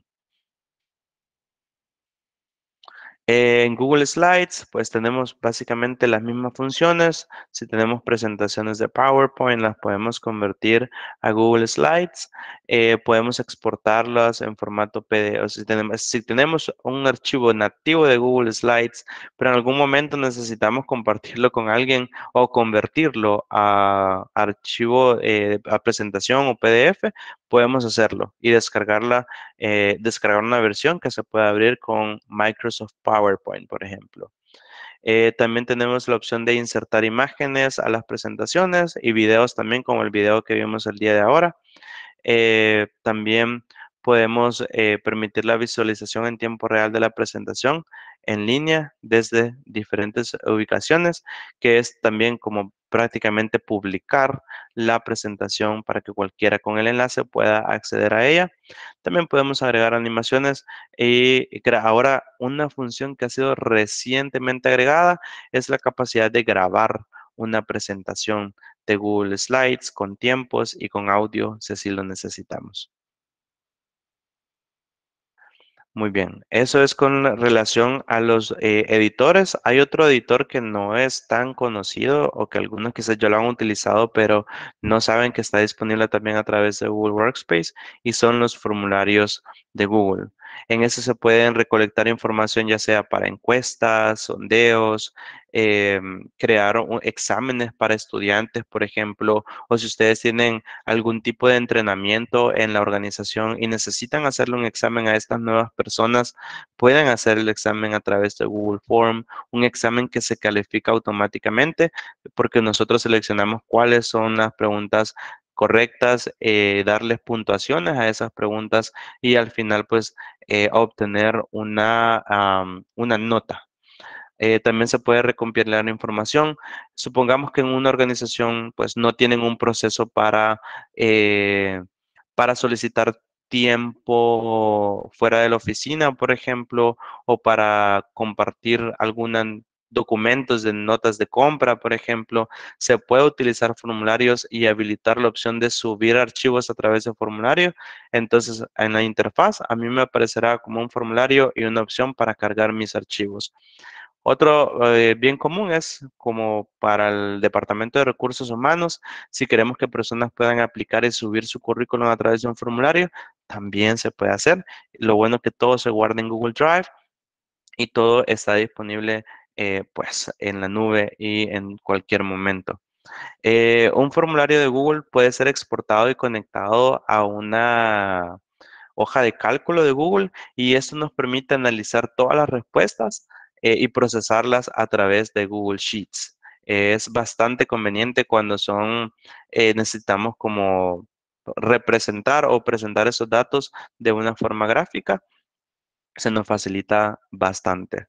En Google Slides, pues tenemos básicamente las mismas funciones. Si tenemos presentaciones de PowerPoint, las podemos convertir a Google Slides. Eh, podemos exportarlas en formato PDF. si, tenemos, si tenemos un archivo nativo de Google Slides, pero en algún momento necesitamos compartirlo con alguien o convertirlo a archivo, eh, a presentación o PDF, podemos hacerlo y descargarla, eh, descargar una versión que se puede abrir con Microsoft PowerPoint, por ejemplo. Eh, también tenemos la opción de insertar imágenes a las presentaciones y videos también, como el video que vimos el día de ahora. Eh, también podemos permitir la visualización en tiempo real de la presentación en línea desde diferentes ubicaciones, que es también como prácticamente publicar la presentación para que cualquiera con el enlace pueda acceder a ella. También podemos agregar animaciones y ahora una función que ha sido recientemente agregada es la capacidad de grabar una presentación de Google Slides con tiempos y con audio si así lo necesitamos. Muy bien, eso es con relación a los eh, editores. Hay otro editor que no es tan conocido o que algunos quizás ya lo han utilizado, pero no saben que está disponible también a través de Google Workspace y son los formularios de Google. En ese se pueden recolectar información ya sea para encuestas, sondeos, em, crear exámenes para estudiantes, por ejemplo, o si ustedes tienen algún tipo de entrenamiento en la organización y necesitan hacerle un examen a estas nuevas personas, pueden hacer el examen a través de Google Form, un examen que se califica automáticamente porque nosotros seleccionamos cuáles son las preguntas correctas, eh, darles puntuaciones a esas preguntas y al final pues eh, obtener una, una nota. Eh, también se puede recompilar información. Supongamos que en una organización pues no tienen un proceso para, para solicitar tiempo fuera de la oficina, por ejemplo, o para compartir alguna documentos de notas de compra, por ejemplo, se puede utilizar formularios y habilitar la opción de subir archivos a través de formulario. Entonces, en la interfaz, a mí me aparecerá como un formulario y una opción para cargar mis archivos. Otro eh, bien común es como para el Departamento de Recursos Humanos, si queremos que personas puedan aplicar y subir su currículum a través de un formulario, también se puede hacer. Lo bueno es que todo se guarda en Google Drive y todo está disponible eh, pues en la nube y en cualquier momento. Eh, un formulario de Google puede ser exportado y conectado a una hoja de cálculo de Google y esto nos permite analizar todas las respuestas eh, y procesarlas a través de Google Sheets. es bastante conveniente cuando son, necesitamos como representar o presentar esos datos de una forma gráfica se nos facilita bastante.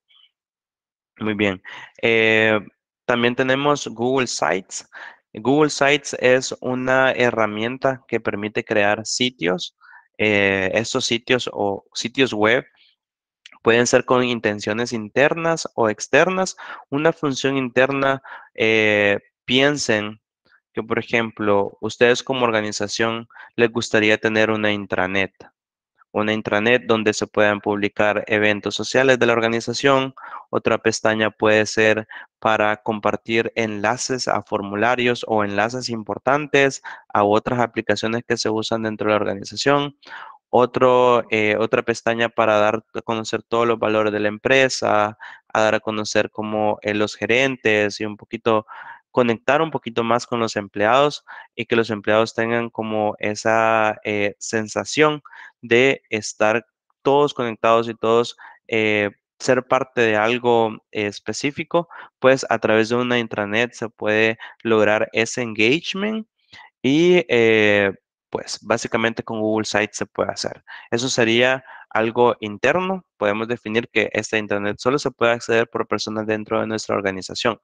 Muy bien. Eh, también tenemos Google Sites. Google Sites es una herramienta que permite crear sitios. Eh, estos sitios o sitios web pueden ser con intenciones internas o externas. Una función interna, eh, piensen que, por ejemplo, ustedes como organización les gustaría tener una intranet una intranet donde se puedan publicar eventos sociales de la organización. Otra pestaña puede ser para compartir enlaces a formularios o enlaces importantes a otras aplicaciones que se usan dentro de la organización. Otro, eh, otra pestaña para dar a conocer todos los valores de la empresa, a dar a conocer como eh, los gerentes y un poquito conectar un poquito más con los empleados y que los empleados tengan como esa eh, sensación de estar todos conectados y todos eh, ser parte de algo específico, pues a través de una intranet se puede lograr ese engagement y eh, pues básicamente con Google Sites se puede hacer. Eso sería algo interno. Podemos definir que esta intranet solo se puede acceder por personas dentro de nuestra organización.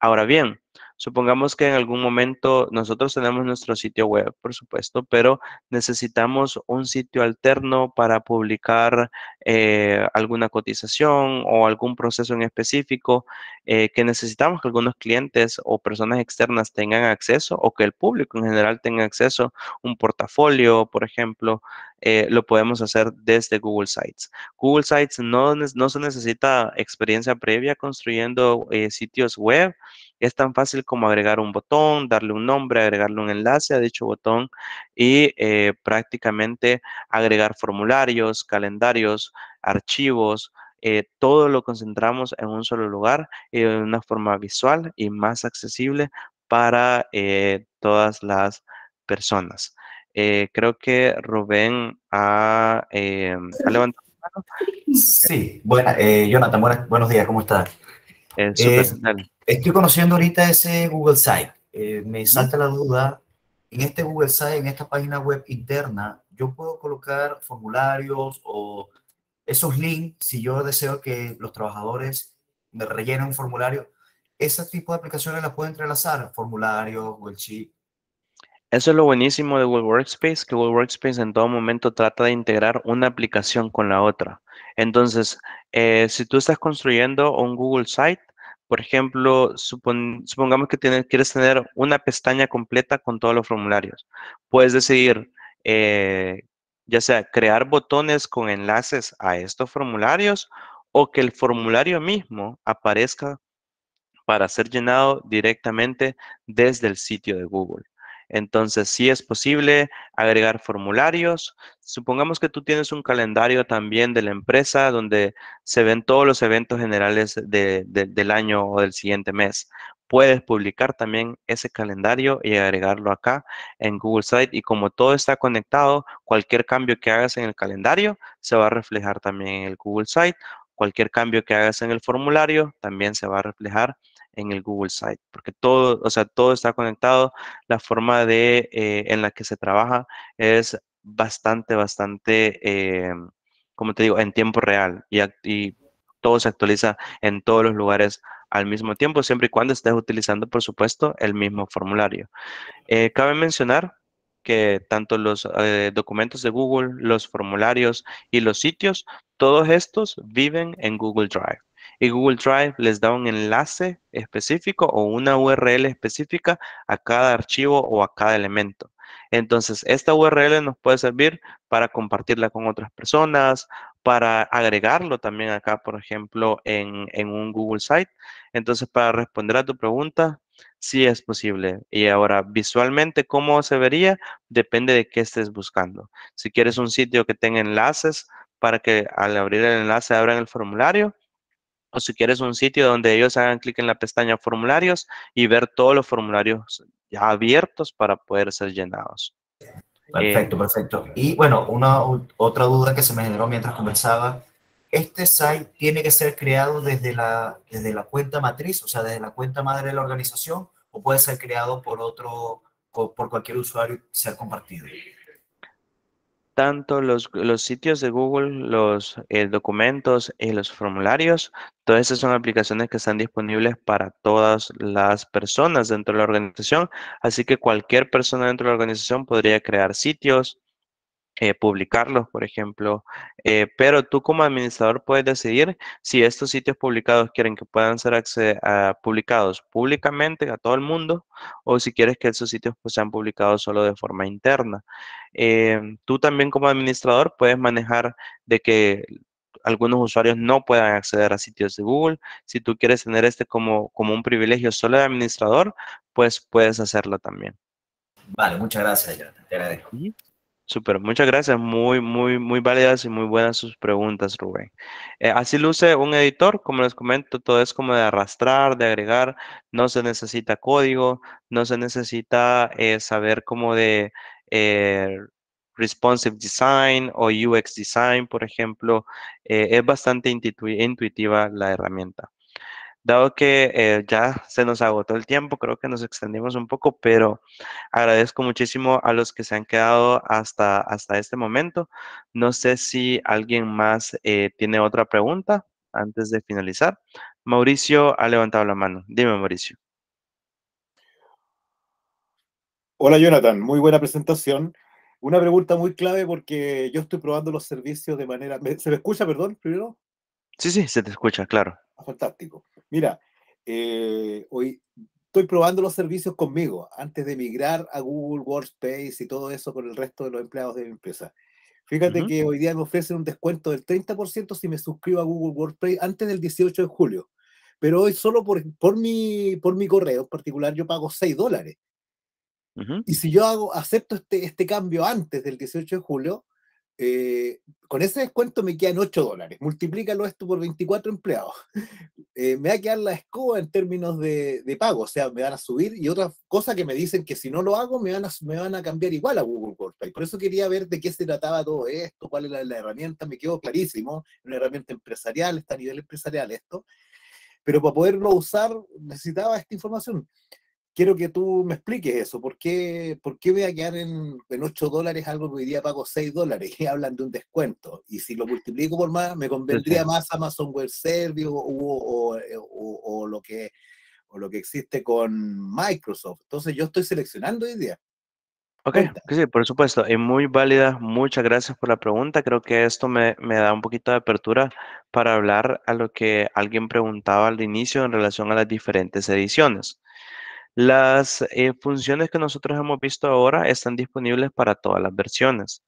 Ahora bien, supongamos que en algún momento nosotros tenemos nuestro sitio web, por supuesto, pero necesitamos un sitio alterno para publicar eh, alguna cotización o algún proceso en específico eh, que necesitamos que algunos clientes o personas externas tengan acceso o que el público en general tenga acceso, un portafolio, por ejemplo, eh, lo podemos hacer desde Google Sites. Google Sites no, no se necesita experiencia previa construyendo sitios web, es tan fácil como agregar un botón, darle un nombre, agregarle un enlace a dicho botón y eh, prácticamente agregar formularios, calendarios, archivos, eh, todo lo concentramos en un solo lugar y de una forma visual y más accesible para eh, todas las personas. creo que Rubén ha, levantado la mano. Sí, bueno, Jonathan, buenos días, ¿cómo estás? Estoy conociendo ahorita ese Google Site. Eh, me salta la duda, en este Google Site, en esta página web interna, yo puedo colocar formularios o esos links si yo deseo que los trabajadores me rellenen un formulario. ¿Ese tipo de aplicaciones las puedo entrelazar? Formularios, Google Sheet. Eso es lo buenísimo de Google Workspace, que Google Workspace en todo momento trata de integrar una aplicación con la otra. Entonces, eh, si tú estás construyendo un Google Site, por ejemplo, supongamos que quieres tener una pestaña completa con todos los formularios. Puedes decidir, eh, ya sea crear botones con enlaces a estos formularios o que el formulario mismo aparezca para ser llenado directamente desde el sitio de Google. Entonces, sí es posible agregar formularios. Supongamos que tú tienes un calendario también de la empresa donde se ven todos los eventos generales del año o del siguiente mes. Puedes publicar también ese calendario y agregarlo acá en Google Site. Y como todo está conectado, cualquier cambio que hagas en el calendario se va a reflejar también en el Google Site. Cualquier cambio que hagas en el formulario también se va a reflejar en el Google Site, porque todo, o sea, todo está conectado. La forma de, eh, en la que se trabaja es bastante, bastante, eh, como te digo, en tiempo real y, y todo se actualiza en todos los lugares al mismo tiempo, siempre y cuando estés utilizando, por supuesto, el mismo formulario. Eh, cabe mencionar que tanto los documentos de Google, los formularios y los sitios, todos estos viven en Google Drive y Google Drive les da un enlace específico o una URL específica a cada archivo o a cada elemento. Entonces, esta URL nos puede servir para compartirla con otras personas, para agregarlo también acá, por ejemplo, en, un Google Site. Entonces, para responder a tu pregunta, sí es posible. Y ahora, visualmente, ¿cómo se vería? Depende de qué estés buscando. Si quieres un sitio que tenga enlaces para que al abrir el enlace abran el formulario, o si quieres un sitio donde ellos hagan clic en la pestaña formularios y ver todos los formularios ya abiertos para poder ser llenados. Perfecto, perfecto. Y bueno, una otra duda que se me generó mientras conversaba, este site tiene que ser creado desde la, desde la cuenta matriz, o sea, desde la cuenta madre de la organización, o puede ser creado por otro, por cualquier usuario y ser compartido tanto los, los sitios de Google, los eh, documentos y los formularios, todas esas son aplicaciones que están disponibles para todas las personas dentro de la organización. Así que cualquier persona dentro de la organización podría crear sitios, eh, publicarlos, por ejemplo, eh, pero tú como administrador puedes decidir si estos sitios publicados quieren que puedan ser publicados públicamente a todo el mundo o si quieres que esos sitios pues, sean publicados solo de forma interna. Em, tú también como administrador puedes manejar de que algunos usuarios no puedan acceder a sitios de Google. Si tú quieres tener este como, como un privilegio solo de administrador, pues puedes hacerlo también. Vale, muchas gracias, Te agradezco. Súper, muchas gracias. Muy, muy, muy válidas y muy buenas sus preguntas, Rubén. Eh, así luce un editor, como les comento, todo es como de arrastrar, de agregar, no se necesita código, no se necesita eh, saber cómo de eh, responsive design o UX design, por ejemplo. es bastante intuitiva la herramienta. Dado que eh, ya se nos agotó el tiempo, creo que nos extendimos un poco, pero agradezco muchísimo a los que se han quedado hasta, hasta este momento. No sé si alguien más eh, tiene otra pregunta antes de finalizar. Mauricio ha levantado la mano. Dime, Mauricio. Hola, Jonathan. Muy buena presentación. Una pregunta muy clave porque yo estoy probando los servicios de manera... ¿Se me escucha, perdón, primero? Sí, sí, se te escucha, claro. Fantástico. Mira, eh, hoy estoy probando los servicios conmigo antes de migrar a Google Workspace y todo eso con el resto de los empleados de mi empresa. Fíjate que hoy día me ofrecen un descuento del 30% si me suscribo a Google Workspace antes del 18 de julio. Pero hoy solo por, por, mi, por mi correo en particular yo pago 6 dólares. Y si yo hago, acepto este, este cambio antes del 18 de julio, eh, con ese descuento me quedan 8 dólares. Multiplícalo esto por 24 empleados. Eh, me va a quedar la escoba en términos de, pago, o sea, me van a subir. Y otra cosa que me dicen que si no lo hago, me van a, me van a cambiar igual a Google Workspace. Por eso quería ver de qué se trataba todo esto, cuál era la herramienta. Me quedó clarísimo. Una herramienta empresarial, está a nivel empresarial esto. Pero para poderlo usar necesitaba esta información quiero que tú me expliques eso. ¿Por qué, por qué voy a quedar en, en 8 dólares algo que hoy día pago 6 dólares y hablan de un descuento? Y si lo multiplico por más, me convendría más Amazon Web Service o, o, lo que, o lo que existe con Microsoft. Entonces yo estoy seleccionando hoy día. Ok, sí, por supuesto, es muy válida. Muchas gracias por la pregunta. Creo que esto me, me, da un poquito de apertura para hablar a lo que alguien preguntaba al inicio en relación a las diferentes ediciones. Las eh, funciones que nosotros hemos visto ahora están disponibles para todas las versiones.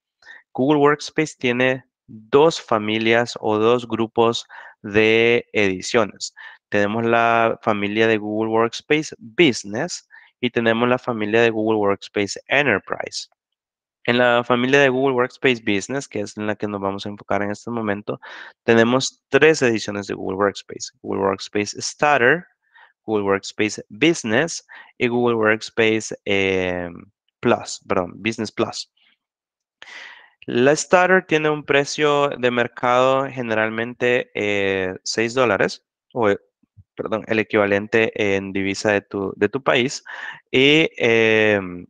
Google Workspace tiene dos familias o dos grupos de ediciones. Tenemos la familia de Google Workspace Business y tenemos la familia de Google Workspace Enterprise. En la familia de Google Workspace Business, que es en la que nos vamos a enfocar en este momento, tenemos tres ediciones de Google Workspace. Google Workspace Starter, Google Workspace Business y Google Workspace eh, Plus, perdón, Business Plus. La Starter tiene un precio de mercado generalmente 6 eh, dólares, o perdón, el equivalente en divisa de tu, de tu país. Y em,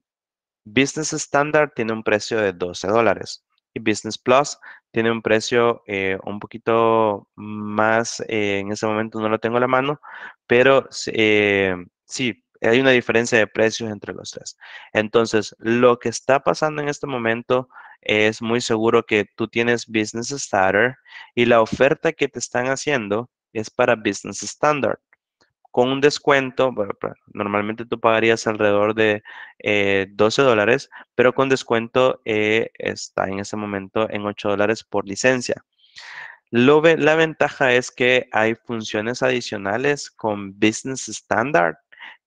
Business Standard tiene un precio de 12 dólares. Y Business Plus tiene un precio eh, un poquito más, eh, en ese momento no lo tengo a la mano, pero eh, sí, hay una diferencia de precios entre los tres. Entonces, lo que está pasando en este momento es muy seguro que tú tienes Business Starter y la oferta que te están haciendo es para Business Standard con un descuento, normalmente tú pagarías alrededor de 12 eh, dólares, pero con descuento eh, está en ese momento en 8 dólares por licencia. Lo, la ventaja es que hay funciones adicionales con Business Standard,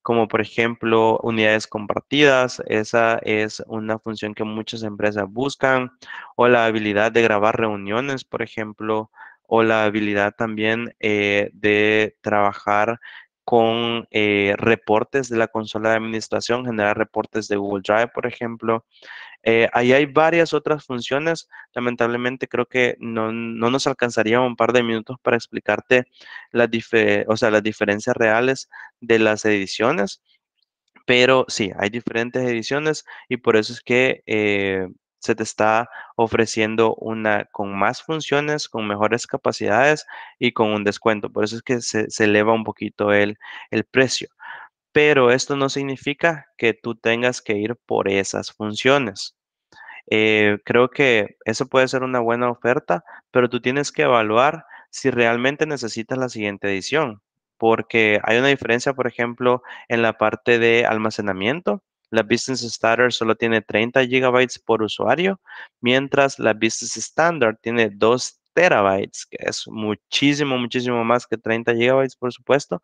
como por ejemplo unidades compartidas. Esa es una función que muchas empresas buscan, o la habilidad de grabar reuniones, por ejemplo, o la habilidad también eh, de trabajar con eh, reportes de la consola de administración, generar reportes de Google Drive, por ejemplo. Eh, ahí hay varias otras funciones. Lamentablemente creo que no, nos alcanzaría un par de minutos para explicarte las, o sea, las diferencias reales de las ediciones. Pero sí, hay diferentes ediciones y por eso es que eh, se te está ofreciendo una con más funciones, con mejores capacidades y con un descuento. Por eso es que se, eleva un poquito el, el precio. Pero esto no significa que tú tengas que ir por esas funciones. Eh, creo que eso puede ser una buena oferta, pero tú tienes que evaluar si realmente necesitas la siguiente edición, porque hay una diferencia, por ejemplo, en la parte de almacenamiento. La Business Starter solo tiene 30 gigabytes por usuario, mientras la Business Standard tiene 2 terabytes, que es muchísimo, muchísimo más que 30 gigabytes, por supuesto,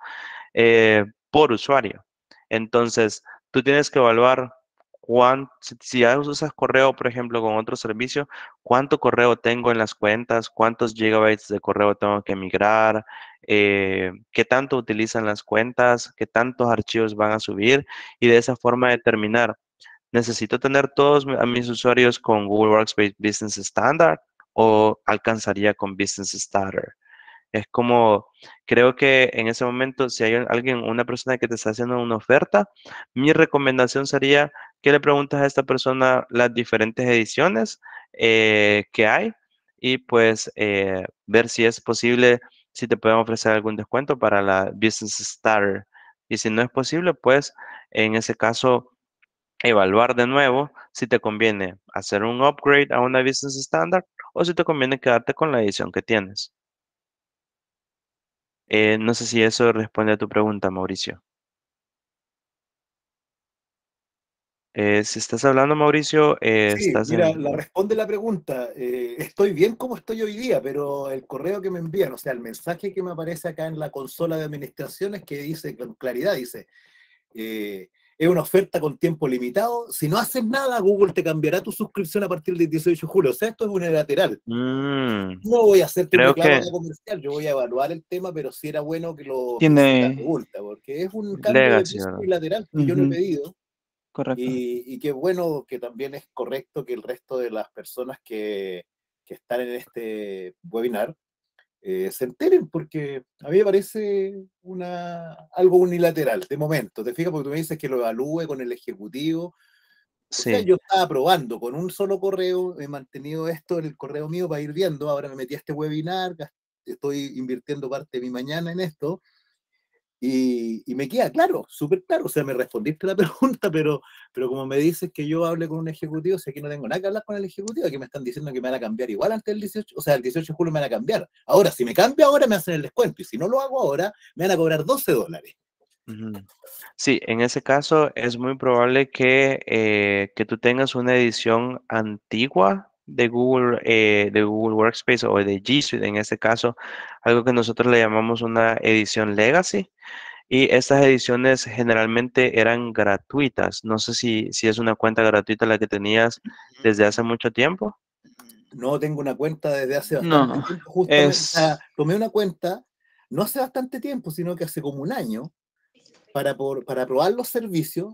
eh, por usuario. Entonces, tú tienes que evaluar cuánto, si ya usas correo, por ejemplo, con otro servicio, cuánto correo tengo en las cuentas, cuántos gigabytes de correo tengo que migrar, eh, qué tanto utilizan las cuentas, qué tantos archivos van a subir y de esa forma determinar, necesito tener todos a mis usuarios con Google Workspace Business Standard o alcanzaría con Business Starter. Es como, creo que en ese momento, si hay alguien, una persona que te está haciendo una oferta, mi recomendación sería que le preguntes a esta persona las diferentes ediciones eh, que hay y pues eh, ver si es posible, si te pueden ofrecer algún descuento para la Business Starter. Y si no es posible, pues en ese caso, evaluar de nuevo si te conviene hacer un upgrade a una Business Standard o si te conviene quedarte con la edición que tienes. Eh, no sé si eso responde a tu pregunta, Mauricio. Eh, si estás hablando, Mauricio, eh, sí, mira, la responde la pregunta. estoy bien como estoy hoy día, pero el correo que me envían, o sea, el mensaje que me aparece acá en la consola de administraciones que dice con claridad, dice, es una oferta con tiempo limitado. Si no haces nada, Google te cambiará tu suscripción a partir del 18 de julio. O sea, esto es unilateral. Mm, no voy a hacer Creo que... comercial, yo voy a evaluar el tema, pero sí era bueno que lo tiene porque es un cambio de unilateral que yo no he pedido. Correcto. Y, qué bueno que también es correcto que el resto de las personas que, que están en este webinar eh, se enteren, porque a mí me parece una, algo unilateral de momento. ¿Te fijas? Porque tú me dices que lo evalúe con el ejecutivo. Sí. yo estaba probando con un solo correo, he mantenido esto en el correo mío para ir viendo. Ahora me metí a este webinar, estoy invirtiendo parte de mi mañana en esto y, me queda claro, súper claro. O sea, me respondiste la pregunta, pero, pero como me dices que yo hable con un ejecutivo, sé que no tengo nada que hablar con el ejecutivo, que me están diciendo que me van a cambiar igual antes del 18, o sea, el 18 de julio me van a cambiar. Ahora, si me cambio ahora, me hacen el descuento, y si no lo hago ahora, me van a cobrar 12 dólares. Sí, en ese caso es muy probable que, eh, que tú tengas una edición antigua de Google, eh, de Google Workspace o de G Suite, en este caso, algo que nosotros le llamamos una edición legacy. Y estas ediciones generalmente eran gratuitas. No sé si, si es una cuenta gratuita la que tenías desde hace mucho tiempo. No tengo una cuenta desde hace bastante tiempo. Justamente, tomé una cuenta no hace bastante tiempo, sino que hace como un año, para, por, para probar los servicios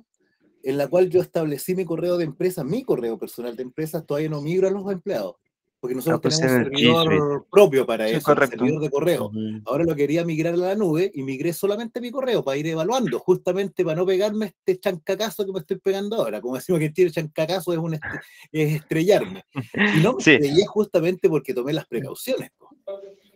en la cual yo establecí mi correo de empresa, mi correo personal de empresa, todavía no migro a los empleados. Porque nosotros pues tenemos un servidor propio para eso, un servidor de correo. Ahora lo quería migrar a la nube y migré solamente mi correo para ir evaluando, justamente para no pegarme este chancacazo que me estoy pegando ahora. Como decimos que tiene chancacazo es, un es estrellarme. Y no me estrellé justamente porque tomé las precauciones.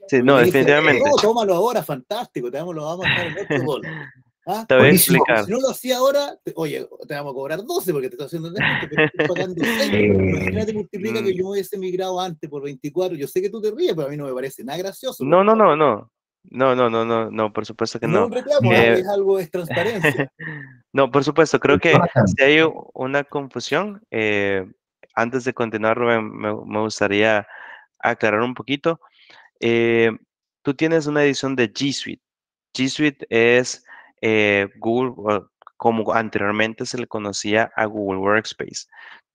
Sí, no, definitivamente. no, tómalo ahora, fantástico, te vamos, lo vamos a dejar en 8 dólares. ¿Ah? Te voy a explicar. Si no lo hacía ahora, oye, te vamos a cobrar 12 porque te estoy haciendo descuento, pero estoy pagando 6. Imagínate, multiplica que yo hubiese migrado antes por 24. Yo sé que tú te ríes, pero a mí no me parece nada gracioso. No, no, no, no. No, no, no, no, no, por supuesto que no. No reclamo, eh, es algo de transparencia. no, por supuesto, creo que si hay una confusión, eh, antes de continuar, Rubén, me, me, gustaría aclarar un poquito. Eh, tú tienes una edición de G Suite. G Suite es eh, Google, como anteriormente se le conocía a Google Workspace.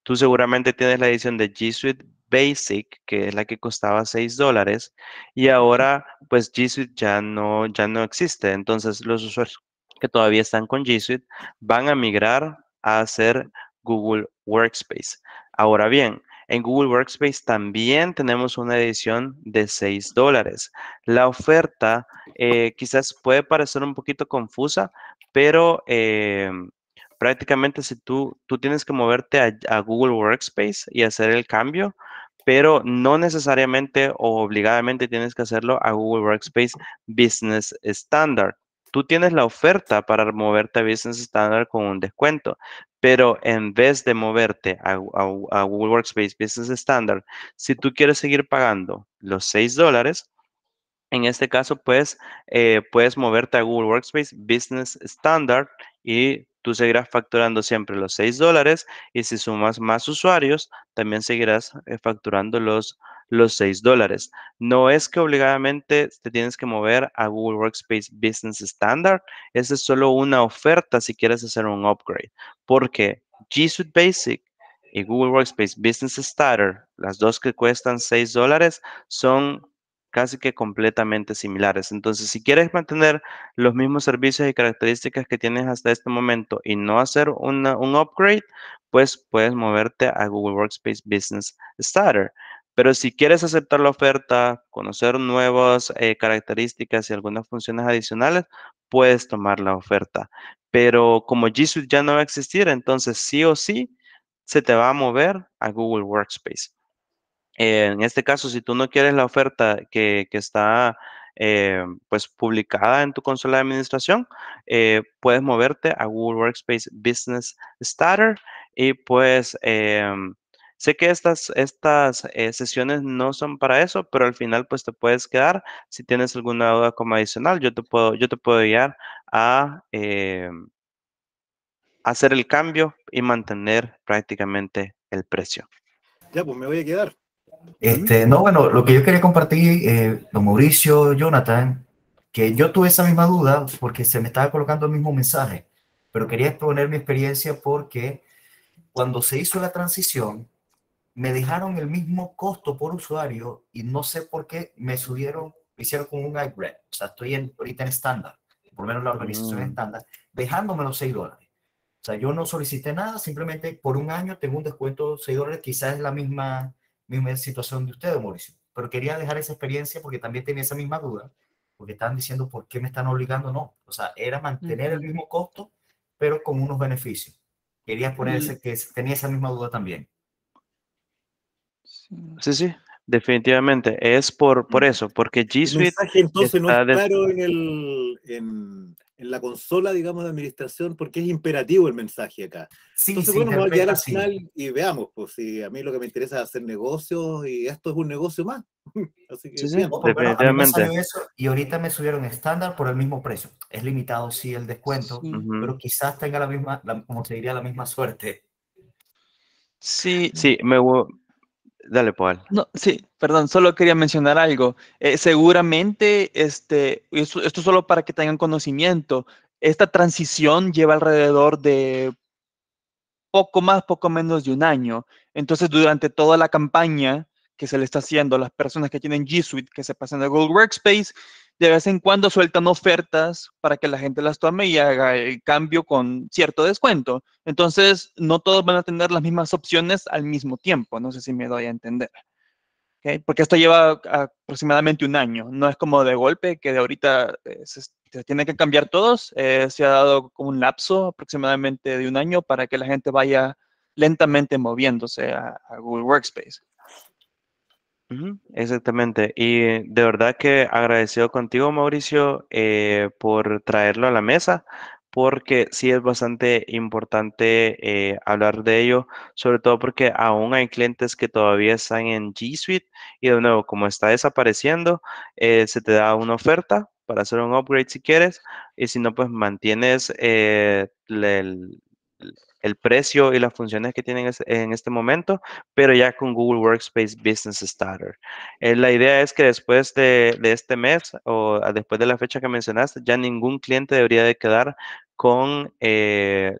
Tú seguramente tienes la edición de G Suite Basic, que es la que costaba 6 dólares, y ahora pues G Suite ya no, ya no existe. Entonces los usuarios que todavía están con G Suite van a migrar a hacer Google Workspace. Ahora bien, en Google Workspace también tenemos una edición de 6 dólares. La oferta eh, quizás puede parecer un poquito confusa, pero eh, prácticamente si tú, tú tienes que moverte a, Google Workspace y hacer el cambio, pero no necesariamente o obligadamente tienes que hacerlo a Google Workspace Business Standard. Tú tienes la oferta para moverte a Business Standard con un descuento, pero en vez de moverte a, Google Workspace Business Standard, si tú quieres seguir pagando los 6 dólares, en este caso, pues, eh, puedes moverte a Google Workspace Business Standard y tú seguirás facturando siempre los 6 dólares y si sumas más usuarios, también seguirás eh, facturando los, los 6 dólares. No es que obligadamente te tienes que mover a Google Workspace Business Standard, esa es solo una oferta si quieres hacer un upgrade, porque G Suite Basic y Google Workspace Business Starter, las dos que cuestan 6 dólares, son casi que completamente similares. Entonces, si quieres mantener los mismos servicios y características que tienes hasta este momento y no hacer un upgrade, pues puedes moverte a Google Workspace Business Starter. Pero si quieres aceptar la oferta, conocer nuevas eh, características y algunas funciones adicionales, puedes tomar la oferta. Pero como G Suite ya no va a existir, entonces sí o sí se te va a mover a Google Workspace en este caso, si tú no quieres la oferta que, está eh, pues publicada en tu consola de administración, eh, puedes moverte a Google Workspace Business Starter y pues sé que estas, estas eh, sesiones no son para eso, pero al final pues te puedes quedar. Si tienes alguna duda como adicional, yo te puedo, yo te puedo guiar a em, hacer el cambio y mantener prácticamente el precio. Ya, pues me voy a quedar. Este, no, bueno, lo que yo quería compartir, eh, don Mauricio, Jonathan, que yo tuve esa misma duda porque se me estaba colocando el mismo mensaje, pero quería exponer mi experiencia porque cuando se hizo la transición, me dejaron el mismo costo por usuario y no sé por qué me subieron, me hicieron con un upgrade. O sea, estoy en, ahorita en estándar, por lo menos la organización mm. estándar, dejándome los 6 dólares. O sea, yo no solicité nada, simplemente por un año tengo un descuento de 6 dólares, quizás es la misma misma situación de ustedes, Mauricio. Pero quería dejar esa experiencia porque también tenía esa misma duda, porque estaban diciendo por qué me están obligando, no. O sea, era mantener el mismo costo, pero con unos beneficios. Quería ponerse que tenía esa misma duda también. Sí, sí, definitivamente. Es por, por eso, porque G Suite. entonces no es claro en, el, en, en la consola, digamos, de administración, porque es imperativo el mensaje acá. Sí, Entonces, bueno, vamos a llegar al final y veamos, pues si a mí lo que me interesa es hacer negocios y esto es un negocio más. Así que, sí, sí, definitivamente. y ahorita me subieron estándar por el mismo precio. Es limitado, sí, el descuento, pero quizás tenga la misma, como se diría, la misma suerte. Sí, sí, me, Dale, Paul. No, sí, perdón, solo quería mencionar algo. Eh, seguramente, este, esto, esto solo para que tengan conocimiento, esta transición lleva alrededor de poco más, poco menos de un año. Entonces, durante toda la campaña que se le está haciendo las personas que tienen G Suite, que se pasan a Google Workspace, de vez en cuando sueltan ofertas para que la gente las tome y haga el cambio con cierto descuento. Entonces, no todos van a tener las mismas opciones al mismo tiempo. No sé si me doy a entender. Porque esto lleva aproximadamente un año. No es como de golpe que de ahorita eh, se, tiene que cambiar todos. Eh, se ha dado como un lapso aproximadamente de un año para que la gente vaya lentamente moviéndose a Google Workspace. Exactamente. Y de verdad que agradecido contigo, Mauricio, eh, por traerlo a la mesa, porque sí es bastante importante eh, hablar de ello, sobre todo porque aún hay clientes que todavía están en G Suite y de nuevo, como está desapareciendo, eh, se te da una oferta para hacer un upgrade si quieres y si no, pues mantienes el, el precio y las funciones que tienen en este momento, pero ya con Google Workspace Business Starter. Eh, la idea es que después de, este mes o después de la fecha que mencionaste, ya ningún cliente debería de quedar con eh,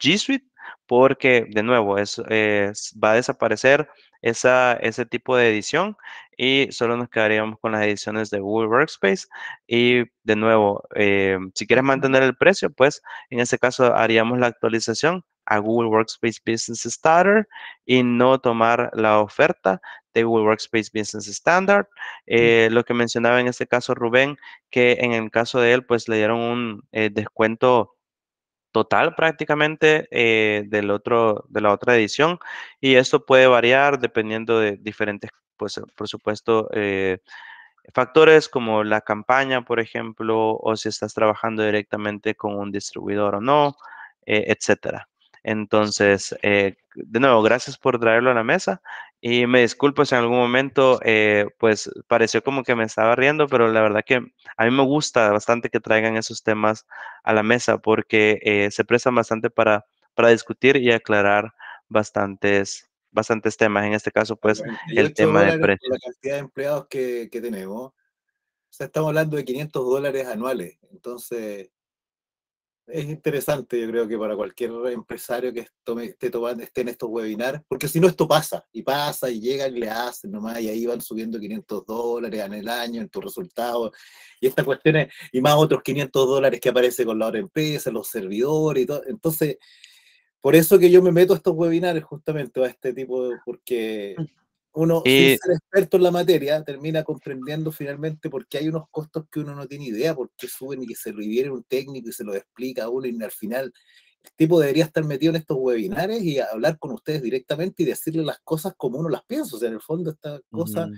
G Suite porque de nuevo es, va a desaparecer esa, ese tipo de edición y solo nos quedaríamos con las ediciones de Google Workspace. Y de nuevo, eh, si quieres mantener el precio, pues en ese caso haríamos la actualización a Google Workspace Business Starter y no tomar la oferta de Google Workspace Business Standard. Eh, lo que mencionaba en este caso Rubén, que en el caso de él, pues le dieron un eh, descuento total prácticamente eh, del otro, de la otra edición y esto puede variar dependiendo de diferentes, pues por supuesto, factores como la campaña, por ejemplo, o si estás trabajando directamente con un distribuidor o no, etcétera. Entonces, eh, de nuevo, gracias por traerlo a la mesa y me disculpo si en algún momento, eh, pues pareció como que me estaba riendo, pero la verdad que a mí me gusta bastante que traigan esos temas a la mesa porque eh, se prestan bastante para, para discutir y aclarar bastantes, bastantes temas. En este caso, pues, el tema de precio. La cantidad de empleados que, que tenemos, o sea, estamos hablando de 500 dólares anuales. Entonces, es interesante, yo creo que para cualquier empresario que esté, tomando, esté en estos webinars, porque si no esto pasa, y pasa, y llegan y le hacen nomás, y ahí van subiendo 500 dólares en el año en tus resultados, y estas cuestiones, y más otros 500 dólares que aparece con la otra empresa, los servidores y todo. Entonces, por eso que yo me meto a estos webinars justamente, a este tipo, de, porque uno, sin ser experto en la materia, termina comprendiendo finalmente por qué hay unos costos que uno no tiene idea, por qué suben y que se lo viene un técnico y se lo explica a uno y al final el tipo debería estar metido en estos webinares y hablar con ustedes directamente y decirle las cosas como uno las piensa. O sea, en el fondo esta cosa,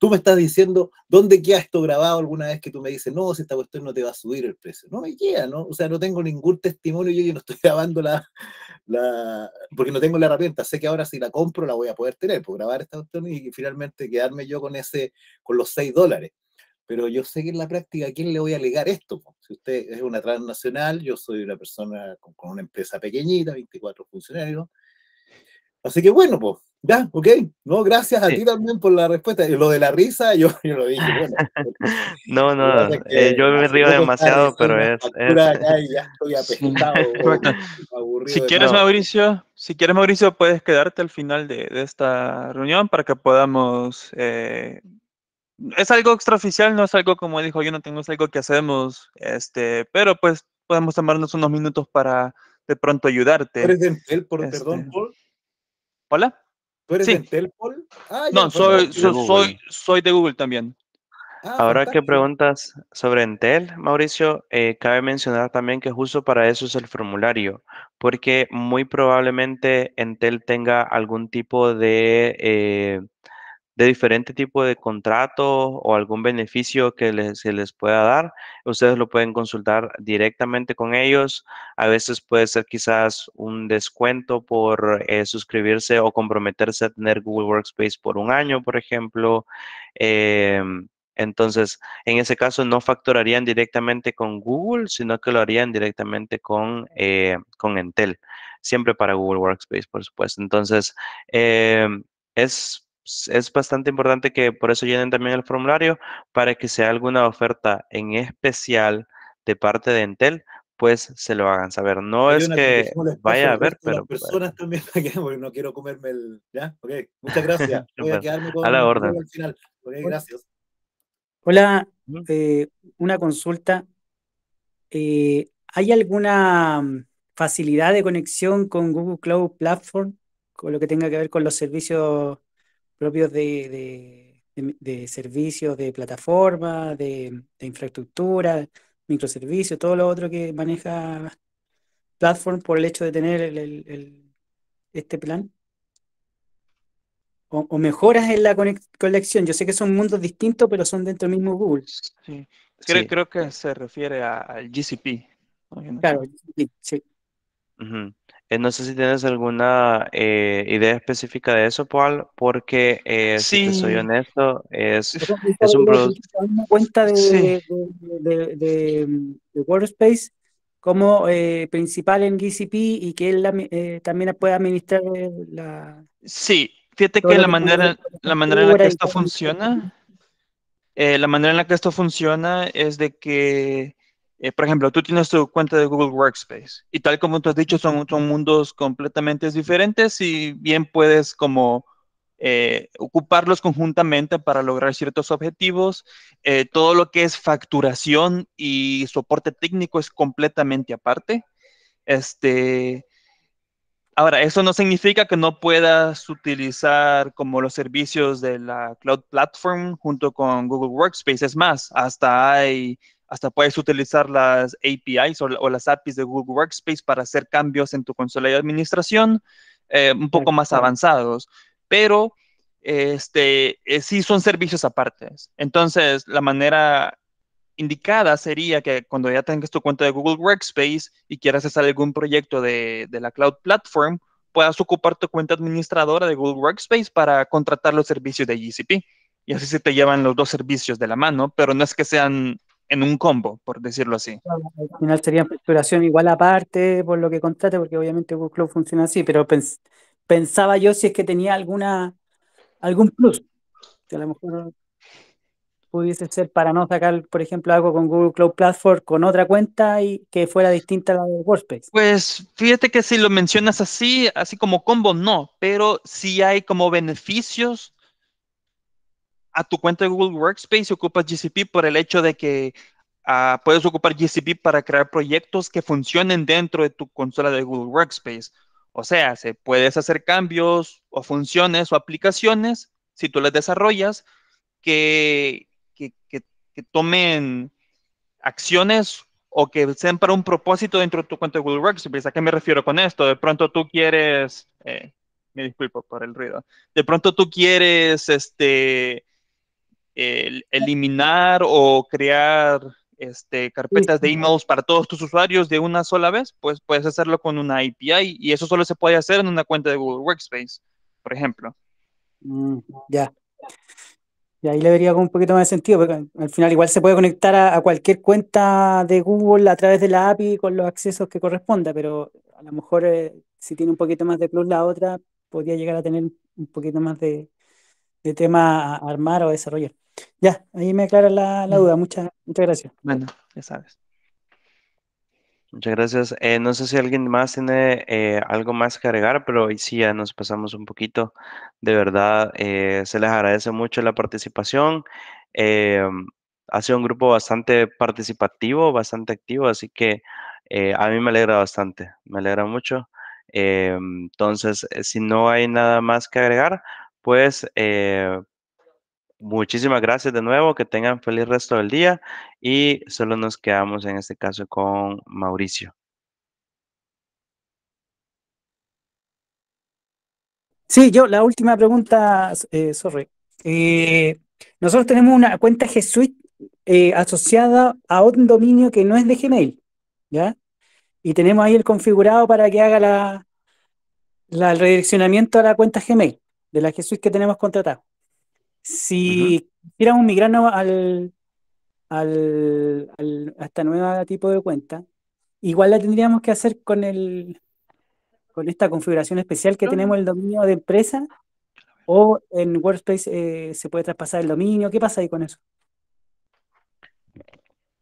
tú me estás diciendo, ¿dónde queda esto grabado alguna vez que tú me dices, no, si esta cuestión no te va a subir el precio? No me queda, ¿no? O sea, no tengo ningún testimonio, yo, yo no estoy grabando la, porque no tengo la herramienta, sé que ahora si la compro la voy a poder tener, por grabar esta cuestión y finalmente quedarme yo con ese, con los 6 dólares. Pero yo sé que en la práctica, ¿a quién le voy a alegar esto? Si usted es una transnacional, yo soy una persona con, con una empresa pequeñita, 24 funcionarios. Así que bueno, pues, ya, ok. No, gracias a ti también por la respuesta. Lo de la risa, yo, yo lo dije. Bueno, no, no, eh, yo me río demasiado, pero es. si quieres, Mauricio, si quieres, Mauricio, puedes quedarte al final de, de esta reunión para que podamos. Eh, es algo extraoficial, no es algo como dijo yo, no tengo, es algo que hacemos, este, pero pues podemos tomarnos unos minutos para de pronto ayudarte. ¿Eres por, perdón, este, Paul? ¿Hola? ¿Tú eres de Telpol? Ah, no, soy, soy, soy, de Google también. Ah, Ahora que preguntas sobre Entel, Mauricio, eh, cabe mencionar también que justo para eso es el formulario, porque muy probablemente Entel tenga algún tipo de eh, de diferente tipo de contrato o algún beneficio que se les pueda dar, ustedes lo pueden consultar directamente con ellos. A veces puede ser quizás un descuento por eh, suscribirse o comprometerse a tener Google Workspace por un año, por ejemplo. Em, entonces, en ese caso no facturarían directamente con Google, sino que lo harían directamente con, eh, con Entel, siempre para Google Workspace, por supuesto. Entonces, em, es es bastante importante que por eso llenen también el formulario para que sea alguna oferta en especial de parte de Entel, pues se lo hagan saber. No es que vaya a ver, pero... personas también, porque no quiero comerme el... ¿Ya? Ok, muchas gracias. Voy a quedarme con a la orden. Al final. gracias. Hola, eh, una consulta. Eh, ¿Hay alguna mm, facilidad de conexión con Google Cloud Platform, con lo que tenga que ver con los servicios propios de, de, servicios, de plataforma, de, infraestructura, microservicios, todo lo otro que maneja Platform por el hecho de tener el, este plan? O, mejoras en la conexión. Yo sé que son mundos distintos, pero son dentro del mismo Google. Sí. Creo, creo que se refiere al GCP. Claro, sí. Eh, no sé si tienes alguna eh, idea específica de eso, Paul, porque eh, si te soy honesto, es, es un producto. Una cuenta de, de, de, Workspace como principal en GCP y que él también pueda administrar la. Sí, fíjate que la manera, la manera en la que esto funciona, la manera en la que esto funciona es de que eh, por ejemplo, tú tienes tu cuenta de Google Workspace y tal como tú has dicho, son, son mundos completamente diferentes y bien puedes como eh, ocuparlos conjuntamente para lograr ciertos objetivos. Eh, todo lo que es facturación y soporte técnico es completamente aparte. Este, ahora, eso no significa que no puedas utilizar como los servicios de la Cloud Platform junto con Google Workspace. Es más, hasta hay hasta puedes utilizar las APIs o, las APIs de Google Workspace para hacer cambios en tu consola de administración eh, un poco más avanzados pero este, eh, sí son servicios apartes. Entonces, la manera indicada sería que cuando ya tengas tu cuenta de Google Workspace y quieras hacer algún proyecto de, la Cloud Platform, puedas ocupar tu cuenta administradora de Google Workspace para contratar los servicios de GCP. Y así se te llevan los dos servicios de la mano, pero no es que sean en un combo, por decirlo así. Al final sería facturación igual aparte por lo que contrate, porque obviamente Google Cloud funciona así, pero pensaba yo si es que tenía alguna algún plus, que a lo mejor pudiese ser para no sacar, por ejemplo, algo con Google Cloud Platform con otra cuenta y que fuera distinta a la de Workspace. Pues fíjate que si lo mencionas así, así como combo, no, pero sí hay como beneficios a tu cuenta de Google Workspace si ocupas GCP por el hecho de que ah, puedes ocupar GCP para crear proyectos que funcionen dentro de tu consola de Google Workspace. O sea, se puedes hacer cambios o funciones o aplicaciones, si tú las desarrollas, que, que, tomen acciones o que sean para un propósito dentro de tu cuenta de Google Workspace. ¿A qué me refiero con esto? De pronto tú quieres, eh, me disculpo por el ruido, de pronto tú quieres este, eliminar o crear este, carpetas de emails para todos tus usuarios de una sola vez, pues puedes hacerlo con una API y eso solo se puede hacer en una cuenta de Google Workspace, por ejemplo. Mm, ya. Y ahí le vería con un poquito más de sentido, porque al final igual se puede conectar a, cualquier cuenta de Google a través de la API con los accesos que corresponda, pero a lo mejor eh, si tiene un poquito más de plus la otra, podría llegar a tener un poquito más de, de tema a armar o desarrollar. Ya, ahí me aclara la, mm. duda. Muchas, muchas gracias. Bueno, ya sabes. Muchas gracias. Eh, no sé si alguien más tiene eh, algo más que agregar, pero hoy sí ya nos pasamos un poquito. De verdad, eh, se les agradece mucho la participación. ha sido un grupo bastante participativo, bastante activo, así que a mí me alegra bastante, me alegra mucho. entonces, si no hay nada más que agregar, pues Muchísimas gracias de nuevo, que tengan feliz resto del día y solo nos quedamos en este caso con Mauricio. Sí, yo, la última pregunta, eh, sorry. Eh, nosotros tenemos una cuenta G Suite eh, asociada a un dominio que no es de Gmail, ¿ya? Y tenemos ahí el configurado para que haga la, el redireccionamiento a la cuenta Gmail de la Suite que tenemos contratada. Si quisiéramos migrarnos al, al, a esta nueva tipo de cuenta, igual la tendríamos que hacer con el con esta configuración especial que tenemos el dominio de empresa o en Workspace eh, se puede traspasar el dominio. ¿Qué pasa ahí con eso?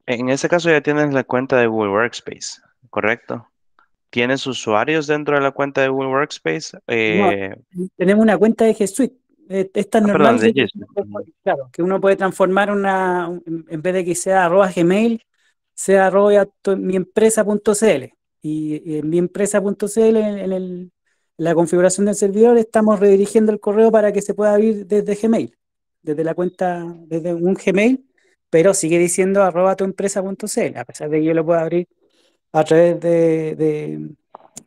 En ese caso ya tienes la cuenta de Google Workspace, ¿correcto? ¿Tienes usuarios dentro de la cuenta de Google Workspace? Eh, tenemos una cuenta de G Suite. Eh, es tan ah, normal que, claro, que uno puede transformar una, en vez de que sea arroba gmail, sea arroba miempresa.cl. Y, en miempresa.cl, en, en, la configuración del servidor, estamos redirigiendo el correo para que se pueda abrir desde Gmail, desde la cuenta, desde un Gmail, pero sigue diciendo arroba tuempresa.cl, a pesar de que yo lo pueda abrir a través de, de,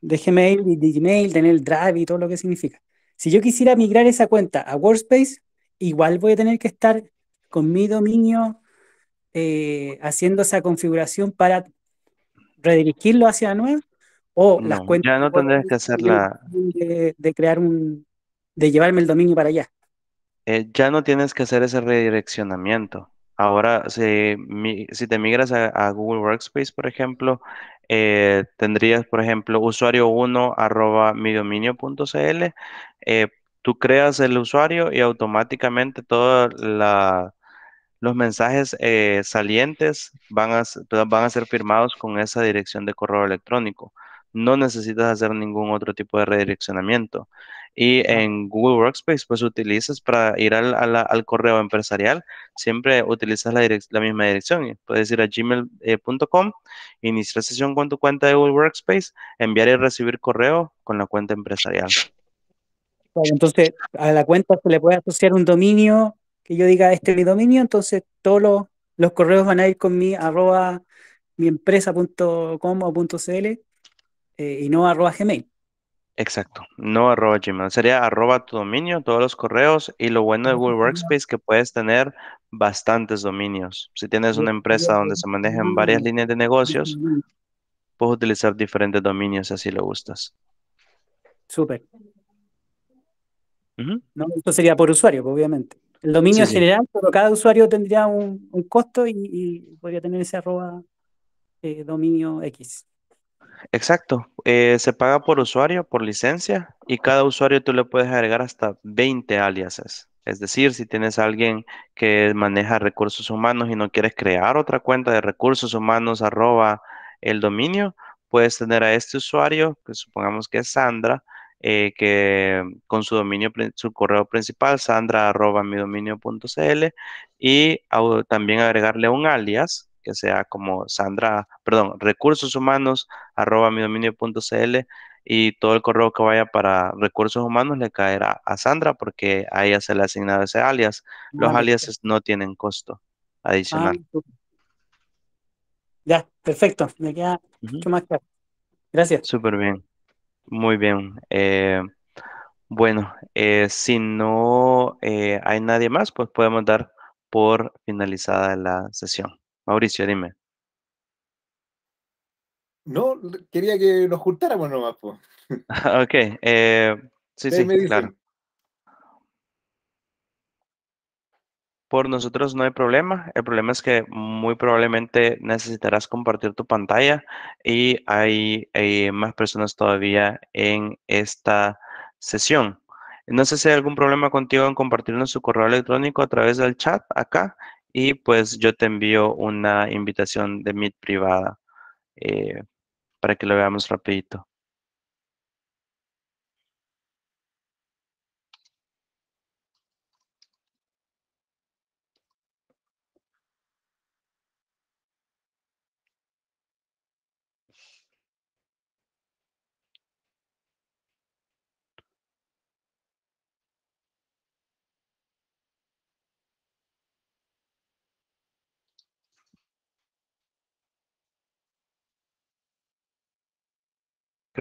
de Gmail y de Gmail, tener el Drive y todo lo que significa. Si yo quisiera migrar esa cuenta a Workspace, igual voy a tener que estar con mi dominio eh, haciendo esa configuración para redirigirlo hacia la nueva o las cuentas ya no tendrás que hacerla. de, crear un de llevarme el dominio para allá. Eh, ya no tienes que hacer ese redireccionamiento. Ahora si, si te migras a, Google Workspace por ejemplo eh, tendrías, por ejemplo, usuario 1 arroba midominio.cl. Eh, tú creas el usuario y automáticamente todos los mensajes eh, salientes van a ser firmados con esa dirección de correo electrónico. No necesitas hacer ningún otro tipo de redireccionamiento. Y en Google Workspace, pues utilizas para ir al, correo empresarial, siempre utilizas la, la misma dirección. Puedes ir a gmail.com, iniciar sesión con tu cuenta de Google Workspace, enviar y recibir correo con la cuenta empresarial. Entonces, a la cuenta se le puede asociar un dominio que yo diga este es mi dominio, entonces todos los, correos van a ir con mi arroba mi empresa.com o .cl eh, y no arroba gmail. Exacto, no arroba Gmail, sería arroba tu dominio, todos los correos y lo bueno de Google Workspace que puedes tener bastantes dominios. Si tienes una empresa donde se manejan varias líneas de negocios, puedes utilizar diferentes dominios si así lo gustas. Súper. esto sería por usuario, pues, obviamente. El dominio general, pero cada usuario tendría un, costo y, podría tener ese arroba eh, dominio X. Exacto. Eh, se paga por usuario, por licencia, y cada usuario tú le puedes agregar hasta 20 aliases. Es decir, si tienes a alguien que maneja recursos humanos y no quieres crear otra cuenta de recursos humanos arroba el dominio, puedes tener a este usuario, que supongamos que es Sandra, eh, que con su dominio, su correo principal, sandra arroba mi dominio.cl, y también agregarle un alias que sea como Sandra, perdón, recursos humanos arroba mi dominio.cl y todo el correo que vaya para recursos humanos le caerá a Sandra porque a ella se le ha asignado ese alias. Los aliases no tienen costo adicional. Ah, ya, perfecto. Me queda mucho más claro. Gracias. Súper bien. Muy bien. Eh, bueno, eh, si no eh, hay nadie más, pues podemos dar por finalizada la sesión. Mauricio, dime. No, quería que nos juntáramos nomás. pues. ok, eh, sí, sí, claro. Por nosotros no hay problema. El problema es que muy probablemente necesitarás compartir tu pantalla y hay, hay más personas todavía en esta sesión. No sé si hay algún problema contigo en compartirnos su correo electrónico a través del chat acá y pues yo te envío una invitación de Meet privada eh, para que lo veamos rapidito.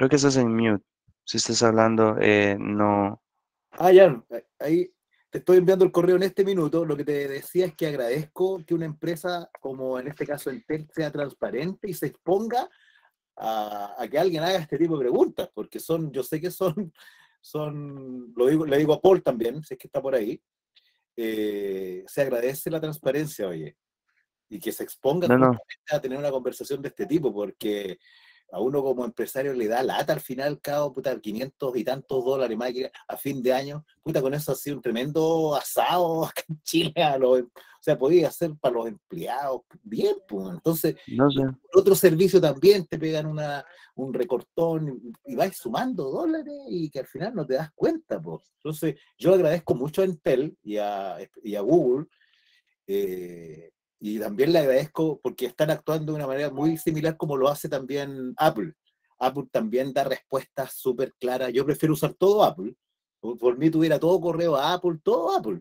Creo que estás en mute. Si estás hablando, eh, no. Ah, ya, ahí te estoy enviando el correo en este minuto. Lo que te decía es que agradezco que una empresa, como en este caso Entel, sea transparente y se exponga a, que alguien haga este tipo de preguntas, porque son, yo sé que son, son, lo digo, le digo a Paul también, sé que está por ahí, eh, se agradece la transparencia, oye, y que se exponga a tener una conversación de este tipo, porque a uno como empresario le da lata al final, cada puta, 500 y tantos dólares más a fin de año. Puta, con eso ha sido un tremendo asado acá en Chile. o sea, podía hacer para los empleados bien, pues. Entonces, otro servicio también te pegan una, un recortón y, vais sumando dólares y que al final no te das cuenta, pues. Entonces, yo agradezco mucho a Intel y a, y a Google. Eh, y también le agradezco porque están actuando de una manera muy similar como lo hace también Apple. Apple también da respuestas súper claras. Yo prefiero usar todo Apple. Por, mí tuviera todo correo a Apple, todo Apple.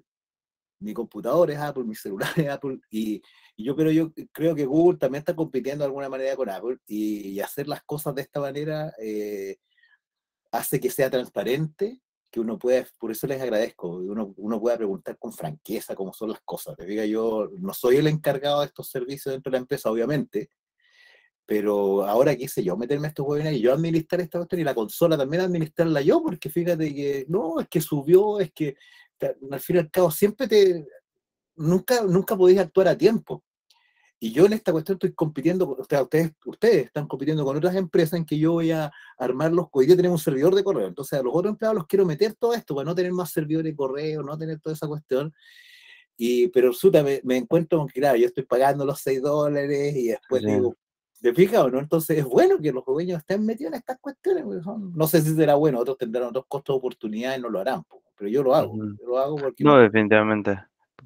Mi computador es Apple, mi celular es Apple. Y, yo, pero yo creo que Google también está compitiendo de alguna manera con Apple. Y, hacer las cosas de esta manera eh, hace que sea transparente que uno puede, por eso les agradezco, uno, uno puede preguntar con franqueza cómo son las cosas. Te diga, yo no soy el encargado de estos servicios dentro de la empresa, obviamente, pero ahora quise yo meterme a estos webinars y yo administrar esta cuestión y la consola también administrarla yo, porque fíjate que no, es que subió, es que al fin y al cabo siempre te, nunca, nunca podéis actuar a tiempo. Y yo en esta cuestión estoy compitiendo, o sea, ustedes, ustedes están compitiendo con otras empresas en que yo voy a armar los, hoy día tenemos un servidor de correo, entonces a los otros empleados los quiero meter todo esto para no tener más servidores de correo, no tener toda esa cuestión. Y, pero resulta, me, encuentro con que, claro, yo estoy pagando los 6 dólares y después digo, ¿Te fijas o no? Entonces es bueno que los dueños estén metidos en estas cuestiones. no sé si será bueno, otros tendrán otros costos de oportunidad y no lo harán, pero yo lo hago. lo hago porque no, definitivamente.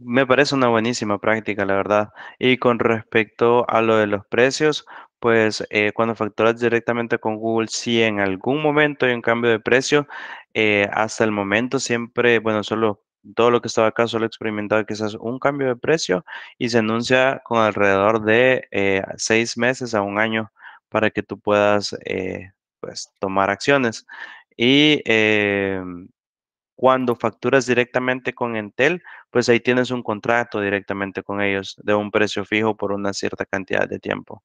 Me parece una buenísima práctica, la verdad. Y con respecto a lo de los precios, pues eh, cuando facturas directamente con Google, si en algún momento hay un cambio de precio, eh, hasta el momento siempre, bueno, solo todo lo que estaba acá solo he experimentado quizás un cambio de precio y se anuncia con alrededor de eh, seis meses a un año para que tú puedas pues tomar acciones. Y em, cuando facturas directamente con Entel, pues ahí tienes un contrato directamente con ellos de un precio fijo por una cierta cantidad de tiempo.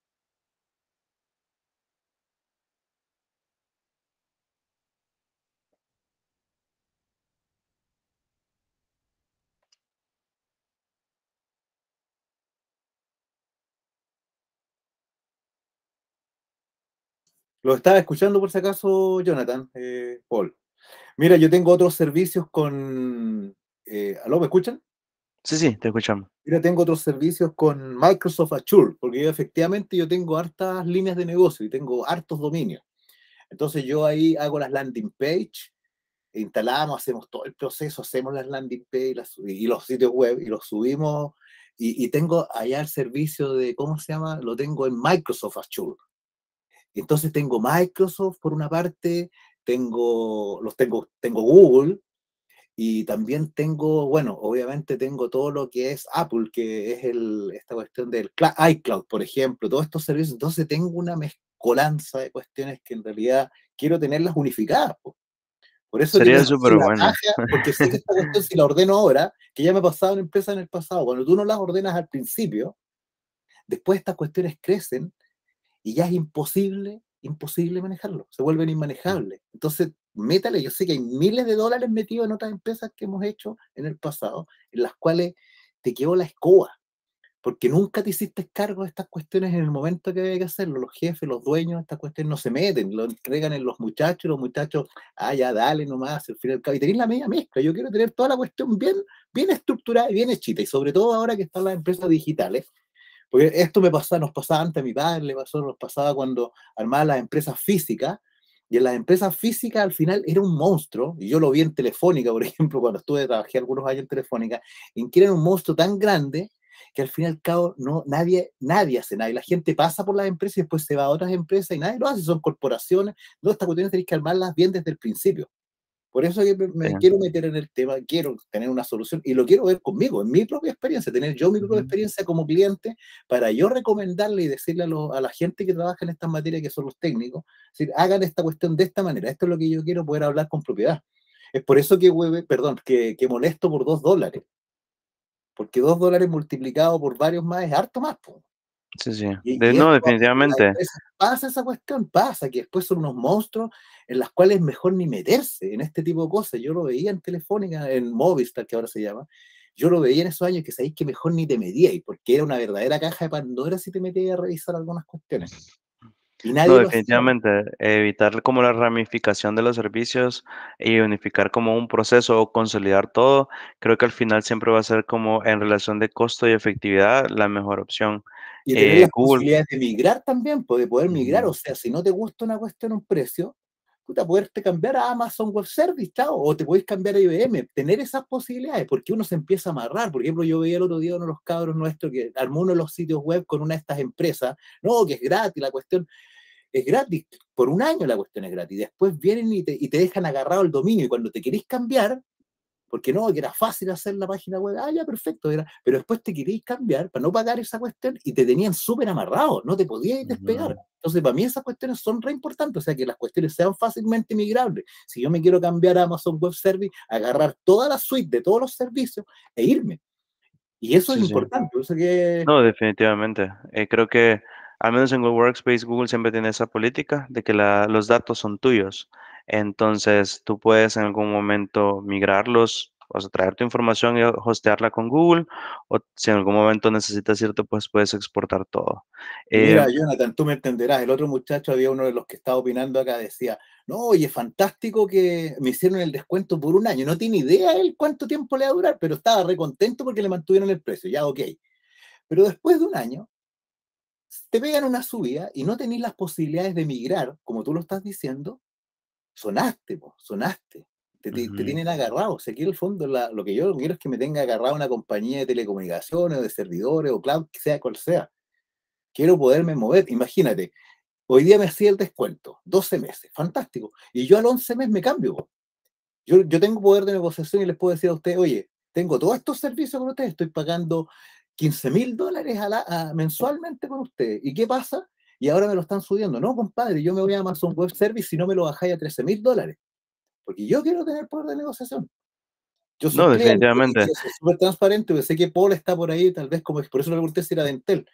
Lo estaba escuchando por si acaso, Jonathan, eh, Paul. Mira, yo tengo otros servicios con... Eh, ¿Aló, me escuchan? Sí, sí, te escuchamos. Mira, tengo otros servicios con Microsoft Azure, porque efectivamente yo tengo hartas líneas de negocio y tengo hartos dominios. Entonces yo ahí hago las landing page, instalamos, hacemos todo el proceso, hacemos las landing page y los sitios web y los subimos. Y, y, tengo allá el servicio de, ¿cómo se llama? Lo tengo en Microsoft Azure. Entonces tengo Microsoft por una parte, tengo, los tengo, tengo Google y también tengo, bueno, obviamente tengo todo lo que es Apple, que es el, esta cuestión del iCloud, por ejemplo, todos estos servicios. Entonces tengo una mezcolanza de cuestiones que en realidad quiero tenerlas unificadas. Por eso sería súper bueno. porque sé que esta cuestión, si la ordeno ahora, que ya me ha pasado en empresa en el pasado, cuando tú no las ordenas al principio, después estas cuestiones crecen y ya es imposible imposible manejarlo, se vuelven inmanejables. Entonces, métale, yo sé que hay miles de dólares metidos en otras empresas que hemos hecho en el pasado, en las cuales te quedó la escoba, porque nunca te hiciste cargo de estas cuestiones en el momento que había que hacerlo. Los jefes, los dueños, estas cuestiones no se meten, lo entregan en los muchachos, los muchachos, ah, ya dale nomás, al final y tenéis la media mezcla. Yo quiero tener toda la cuestión bien, bien estructurada y bien hechita, y sobre todo ahora que están las empresas digitales, porque esto me pasaba, nos pasaba antes a mi padre, le pasó, nos pasaba cuando armaba las empresas físicas, y en las empresas físicas al final era un monstruo, y yo lo vi en Telefónica, por ejemplo, cuando estuve, trabajé algunos años en Telefónica, en que era un monstruo tan grande que al fin y cabo no, nadie, nadie hace nada. Y la gente pasa por las empresas y después se va a otras empresas y nadie lo hace, son corporaciones. No, estas cuestiones tenéis que armarlas bien desde el principio. Por eso me, quiero meter en el tema, quiero tener una solución y lo quiero ver conmigo, en mi propia experiencia, tener yo mi propia experiencia como cliente para yo recomendarle y decirle a, la gente que trabaja en estas materias, que son los técnicos, decir, hagan esta cuestión de esta manera, esto es lo que yo quiero poder hablar con propiedad. Es por eso que, perdón, que, que molesto por dos dólares, porque dos dólares multiplicado por varios más es harto más. Sí, sí. no, definitivamente. Pasa esa cuestión, pasa que después son unos monstruos en las cuales es mejor ni meterse en este tipo de cosas. Yo lo veía en Telefónica, en Movistar, que ahora se llama. Yo lo veía en esos años que sabéis que mejor ni te medíais, porque era una verdadera caja de Pandora si te metías a revisar algunas cuestiones. no, definitivamente, evitar como la ramificación de los servicios y unificar como un proceso o consolidar todo, creo que al final siempre va a ser como en relación de costo y efectividad la mejor opción. Y tener eh, las posibilidades de migrar también, pues, de poder migrar, o sea, si no te gusta una cuestión, un precio, puta, poderte cambiar a Amazon Web Service, chao, o te puedes cambiar a IBM, tener esas posibilidades, porque uno se empieza a amarrar. Por ejemplo, yo veía el otro día uno de los cabros nuestros que armó uno de los sitios web con una de estas empresas, no, que es gratis, la cuestión es gratis, por un año la cuestión es gratis, después vienen y te, y te dejan agarrado el dominio, y cuando te querés cambiar, porque no, que era fácil hacer la página web, ah, ya, perfecto, era, pero después te queréis cambiar para no pagar esa cuestión y te tenían súper amarrado, no te podías despegar. Entonces, para mí esas cuestiones son re importantes, o sea, que las cuestiones sean fácilmente migrables. Si yo me quiero cambiar a Amazon Web Service, agarrar toda la suite de todos los servicios e irme. Y eso es importante. que... No, definitivamente. Eh, creo que al menos en Google Workspace, Google siempre tiene esa política de que los datos son tuyos. Entonces, tú puedes en algún momento migrarlos, o sea, traer tu información y hostearla con Google, o si en algún momento necesitas cierto, pues puedes exportar todo. Mira, eh, Jonathan, tú me entenderás. El otro muchacho, había uno de los que estaba opinando acá, decía, no, oye, fantástico que me hicieron el descuento por un año. No tiene idea él cuánto tiempo le va a durar, pero estaba re contento porque le mantuvieron el precio. Ya, ok. Pero después de un año, te pegan una subida y no tenéis las posibilidades de migrar, como tú lo estás diciendo, sonaste, sonaste. Te, tienen agarrado. O sea, aquí en el fondo lo que yo quiero es que me tenga agarrado una compañía de telecomunicaciones, o de servidores, o cloud, que sea cual sea. Quiero poderme mover. Imagínate, hoy día me hacía el descuento, 12 meses, fantástico. Y yo al 11 mes me cambio. Yo, yo tengo poder de negociación y les puedo decir a ustedes, oye, tengo todos estos servicios con ustedes, estoy pagando 15 mil dólares mensualmente con ustedes. ¿Y qué pasa? Y ahora me lo están subiendo. No, compadre, yo me voy a Amazon Web Service si no me lo bajáis a 13 mil dólares. Porque yo quiero tener poder de negociación. Yo soy no, definitivamente. súper transparente, sé que Paul está por ahí, tal vez como por eso le pregunté si era de Entel.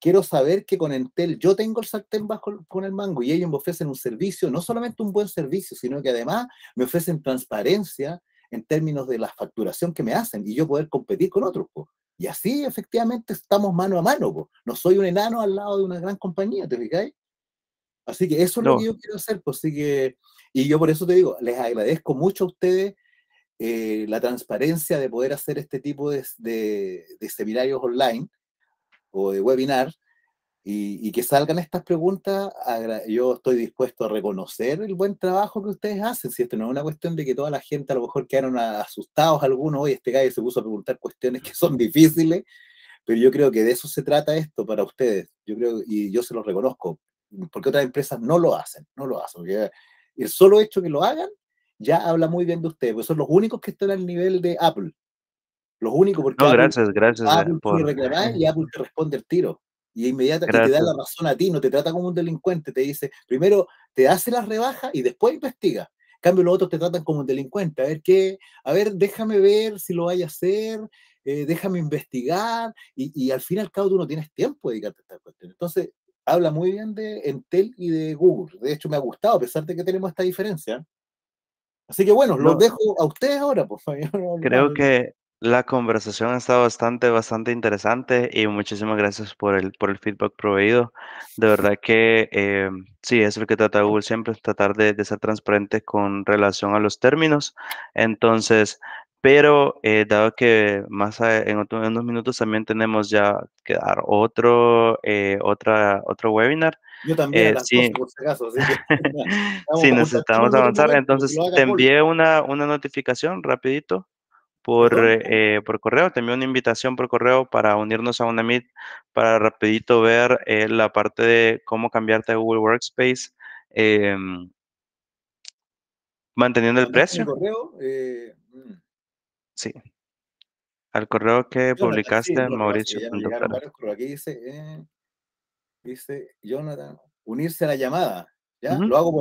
Quiero saber que con Entel yo tengo el sartén bajo con el mango y ellos me ofrecen un servicio, no solamente un buen servicio, sino que además me ofrecen transparencia en términos de la facturación que me hacen y yo poder competir con otros. Y así efectivamente estamos mano a mano. No soy un enano al lado de una gran compañía, ¿te fijáis? Así que eso es lo que yo quiero hacer. Pues, así que, y yo por eso te digo, les agradezco mucho a ustedes eh, la transparencia de poder hacer este tipo de, de seminarios online o de webinar y, que salgan estas preguntas, yo estoy dispuesto a reconocer el buen trabajo que ustedes hacen. Si esto no es una cuestión de que toda la gente a lo mejor quedaron asustados algunos, hoy este gallo se puso a preguntar cuestiones que son difíciles, pero yo creo que de eso se trata esto para ustedes. Yo creo, y yo se los reconozco, porque otras empresas no lo hacen, no lo hacen. el solo hecho que lo hagan ya habla muy bien de ustedes, porque son los únicos que están al nivel de Apple. Los únicos, porque no, gracias, gracias. Apple por... y Apple te responde el tiro y inmediatamente te da la razón a ti, no te trata como un delincuente, te dice, primero te hace la rebaja y después investiga. En cambio, los otros te tratan como un delincuente. A ver qué, a ver, déjame ver si lo vaya a hacer, eh, déjame investigar, y, al fin y al cabo tú no tienes tiempo de dedicarte a esta cuestión. Entonces, habla muy bien de Entel y de Google. De hecho, me ha gustado, a pesar de que tenemos esta diferencia. Así que bueno, los dejo a ustedes ahora, por favor. Creo que la conversación ha estado bastante, bastante interesante y muchísimas gracias por el, por el feedback proveído. De verdad que eh, sí, es lo que trata Google siempre, tratar de, ser transparente con relación a los términos. Entonces, pero eh, dado que más en, unos minutos también tenemos ya que dar otro, eh, otra, otro webinar. Yo también, sí, por si acaso. sí, necesitamos avanzar. Entonces, te envié una, una notificación rapidito por, eh, por correo. Te envío una invitación por correo para unirnos a una Meet para rapidito ver eh, la parte de cómo cambiarte a Google Workspace em, manteniendo el precio. Correo? Eh, mm. Sí. Al correo que publicaste, Mauricio. Aquí dice, dice Jonathan, unirse a la llamada. ¿Ya? Lo hago por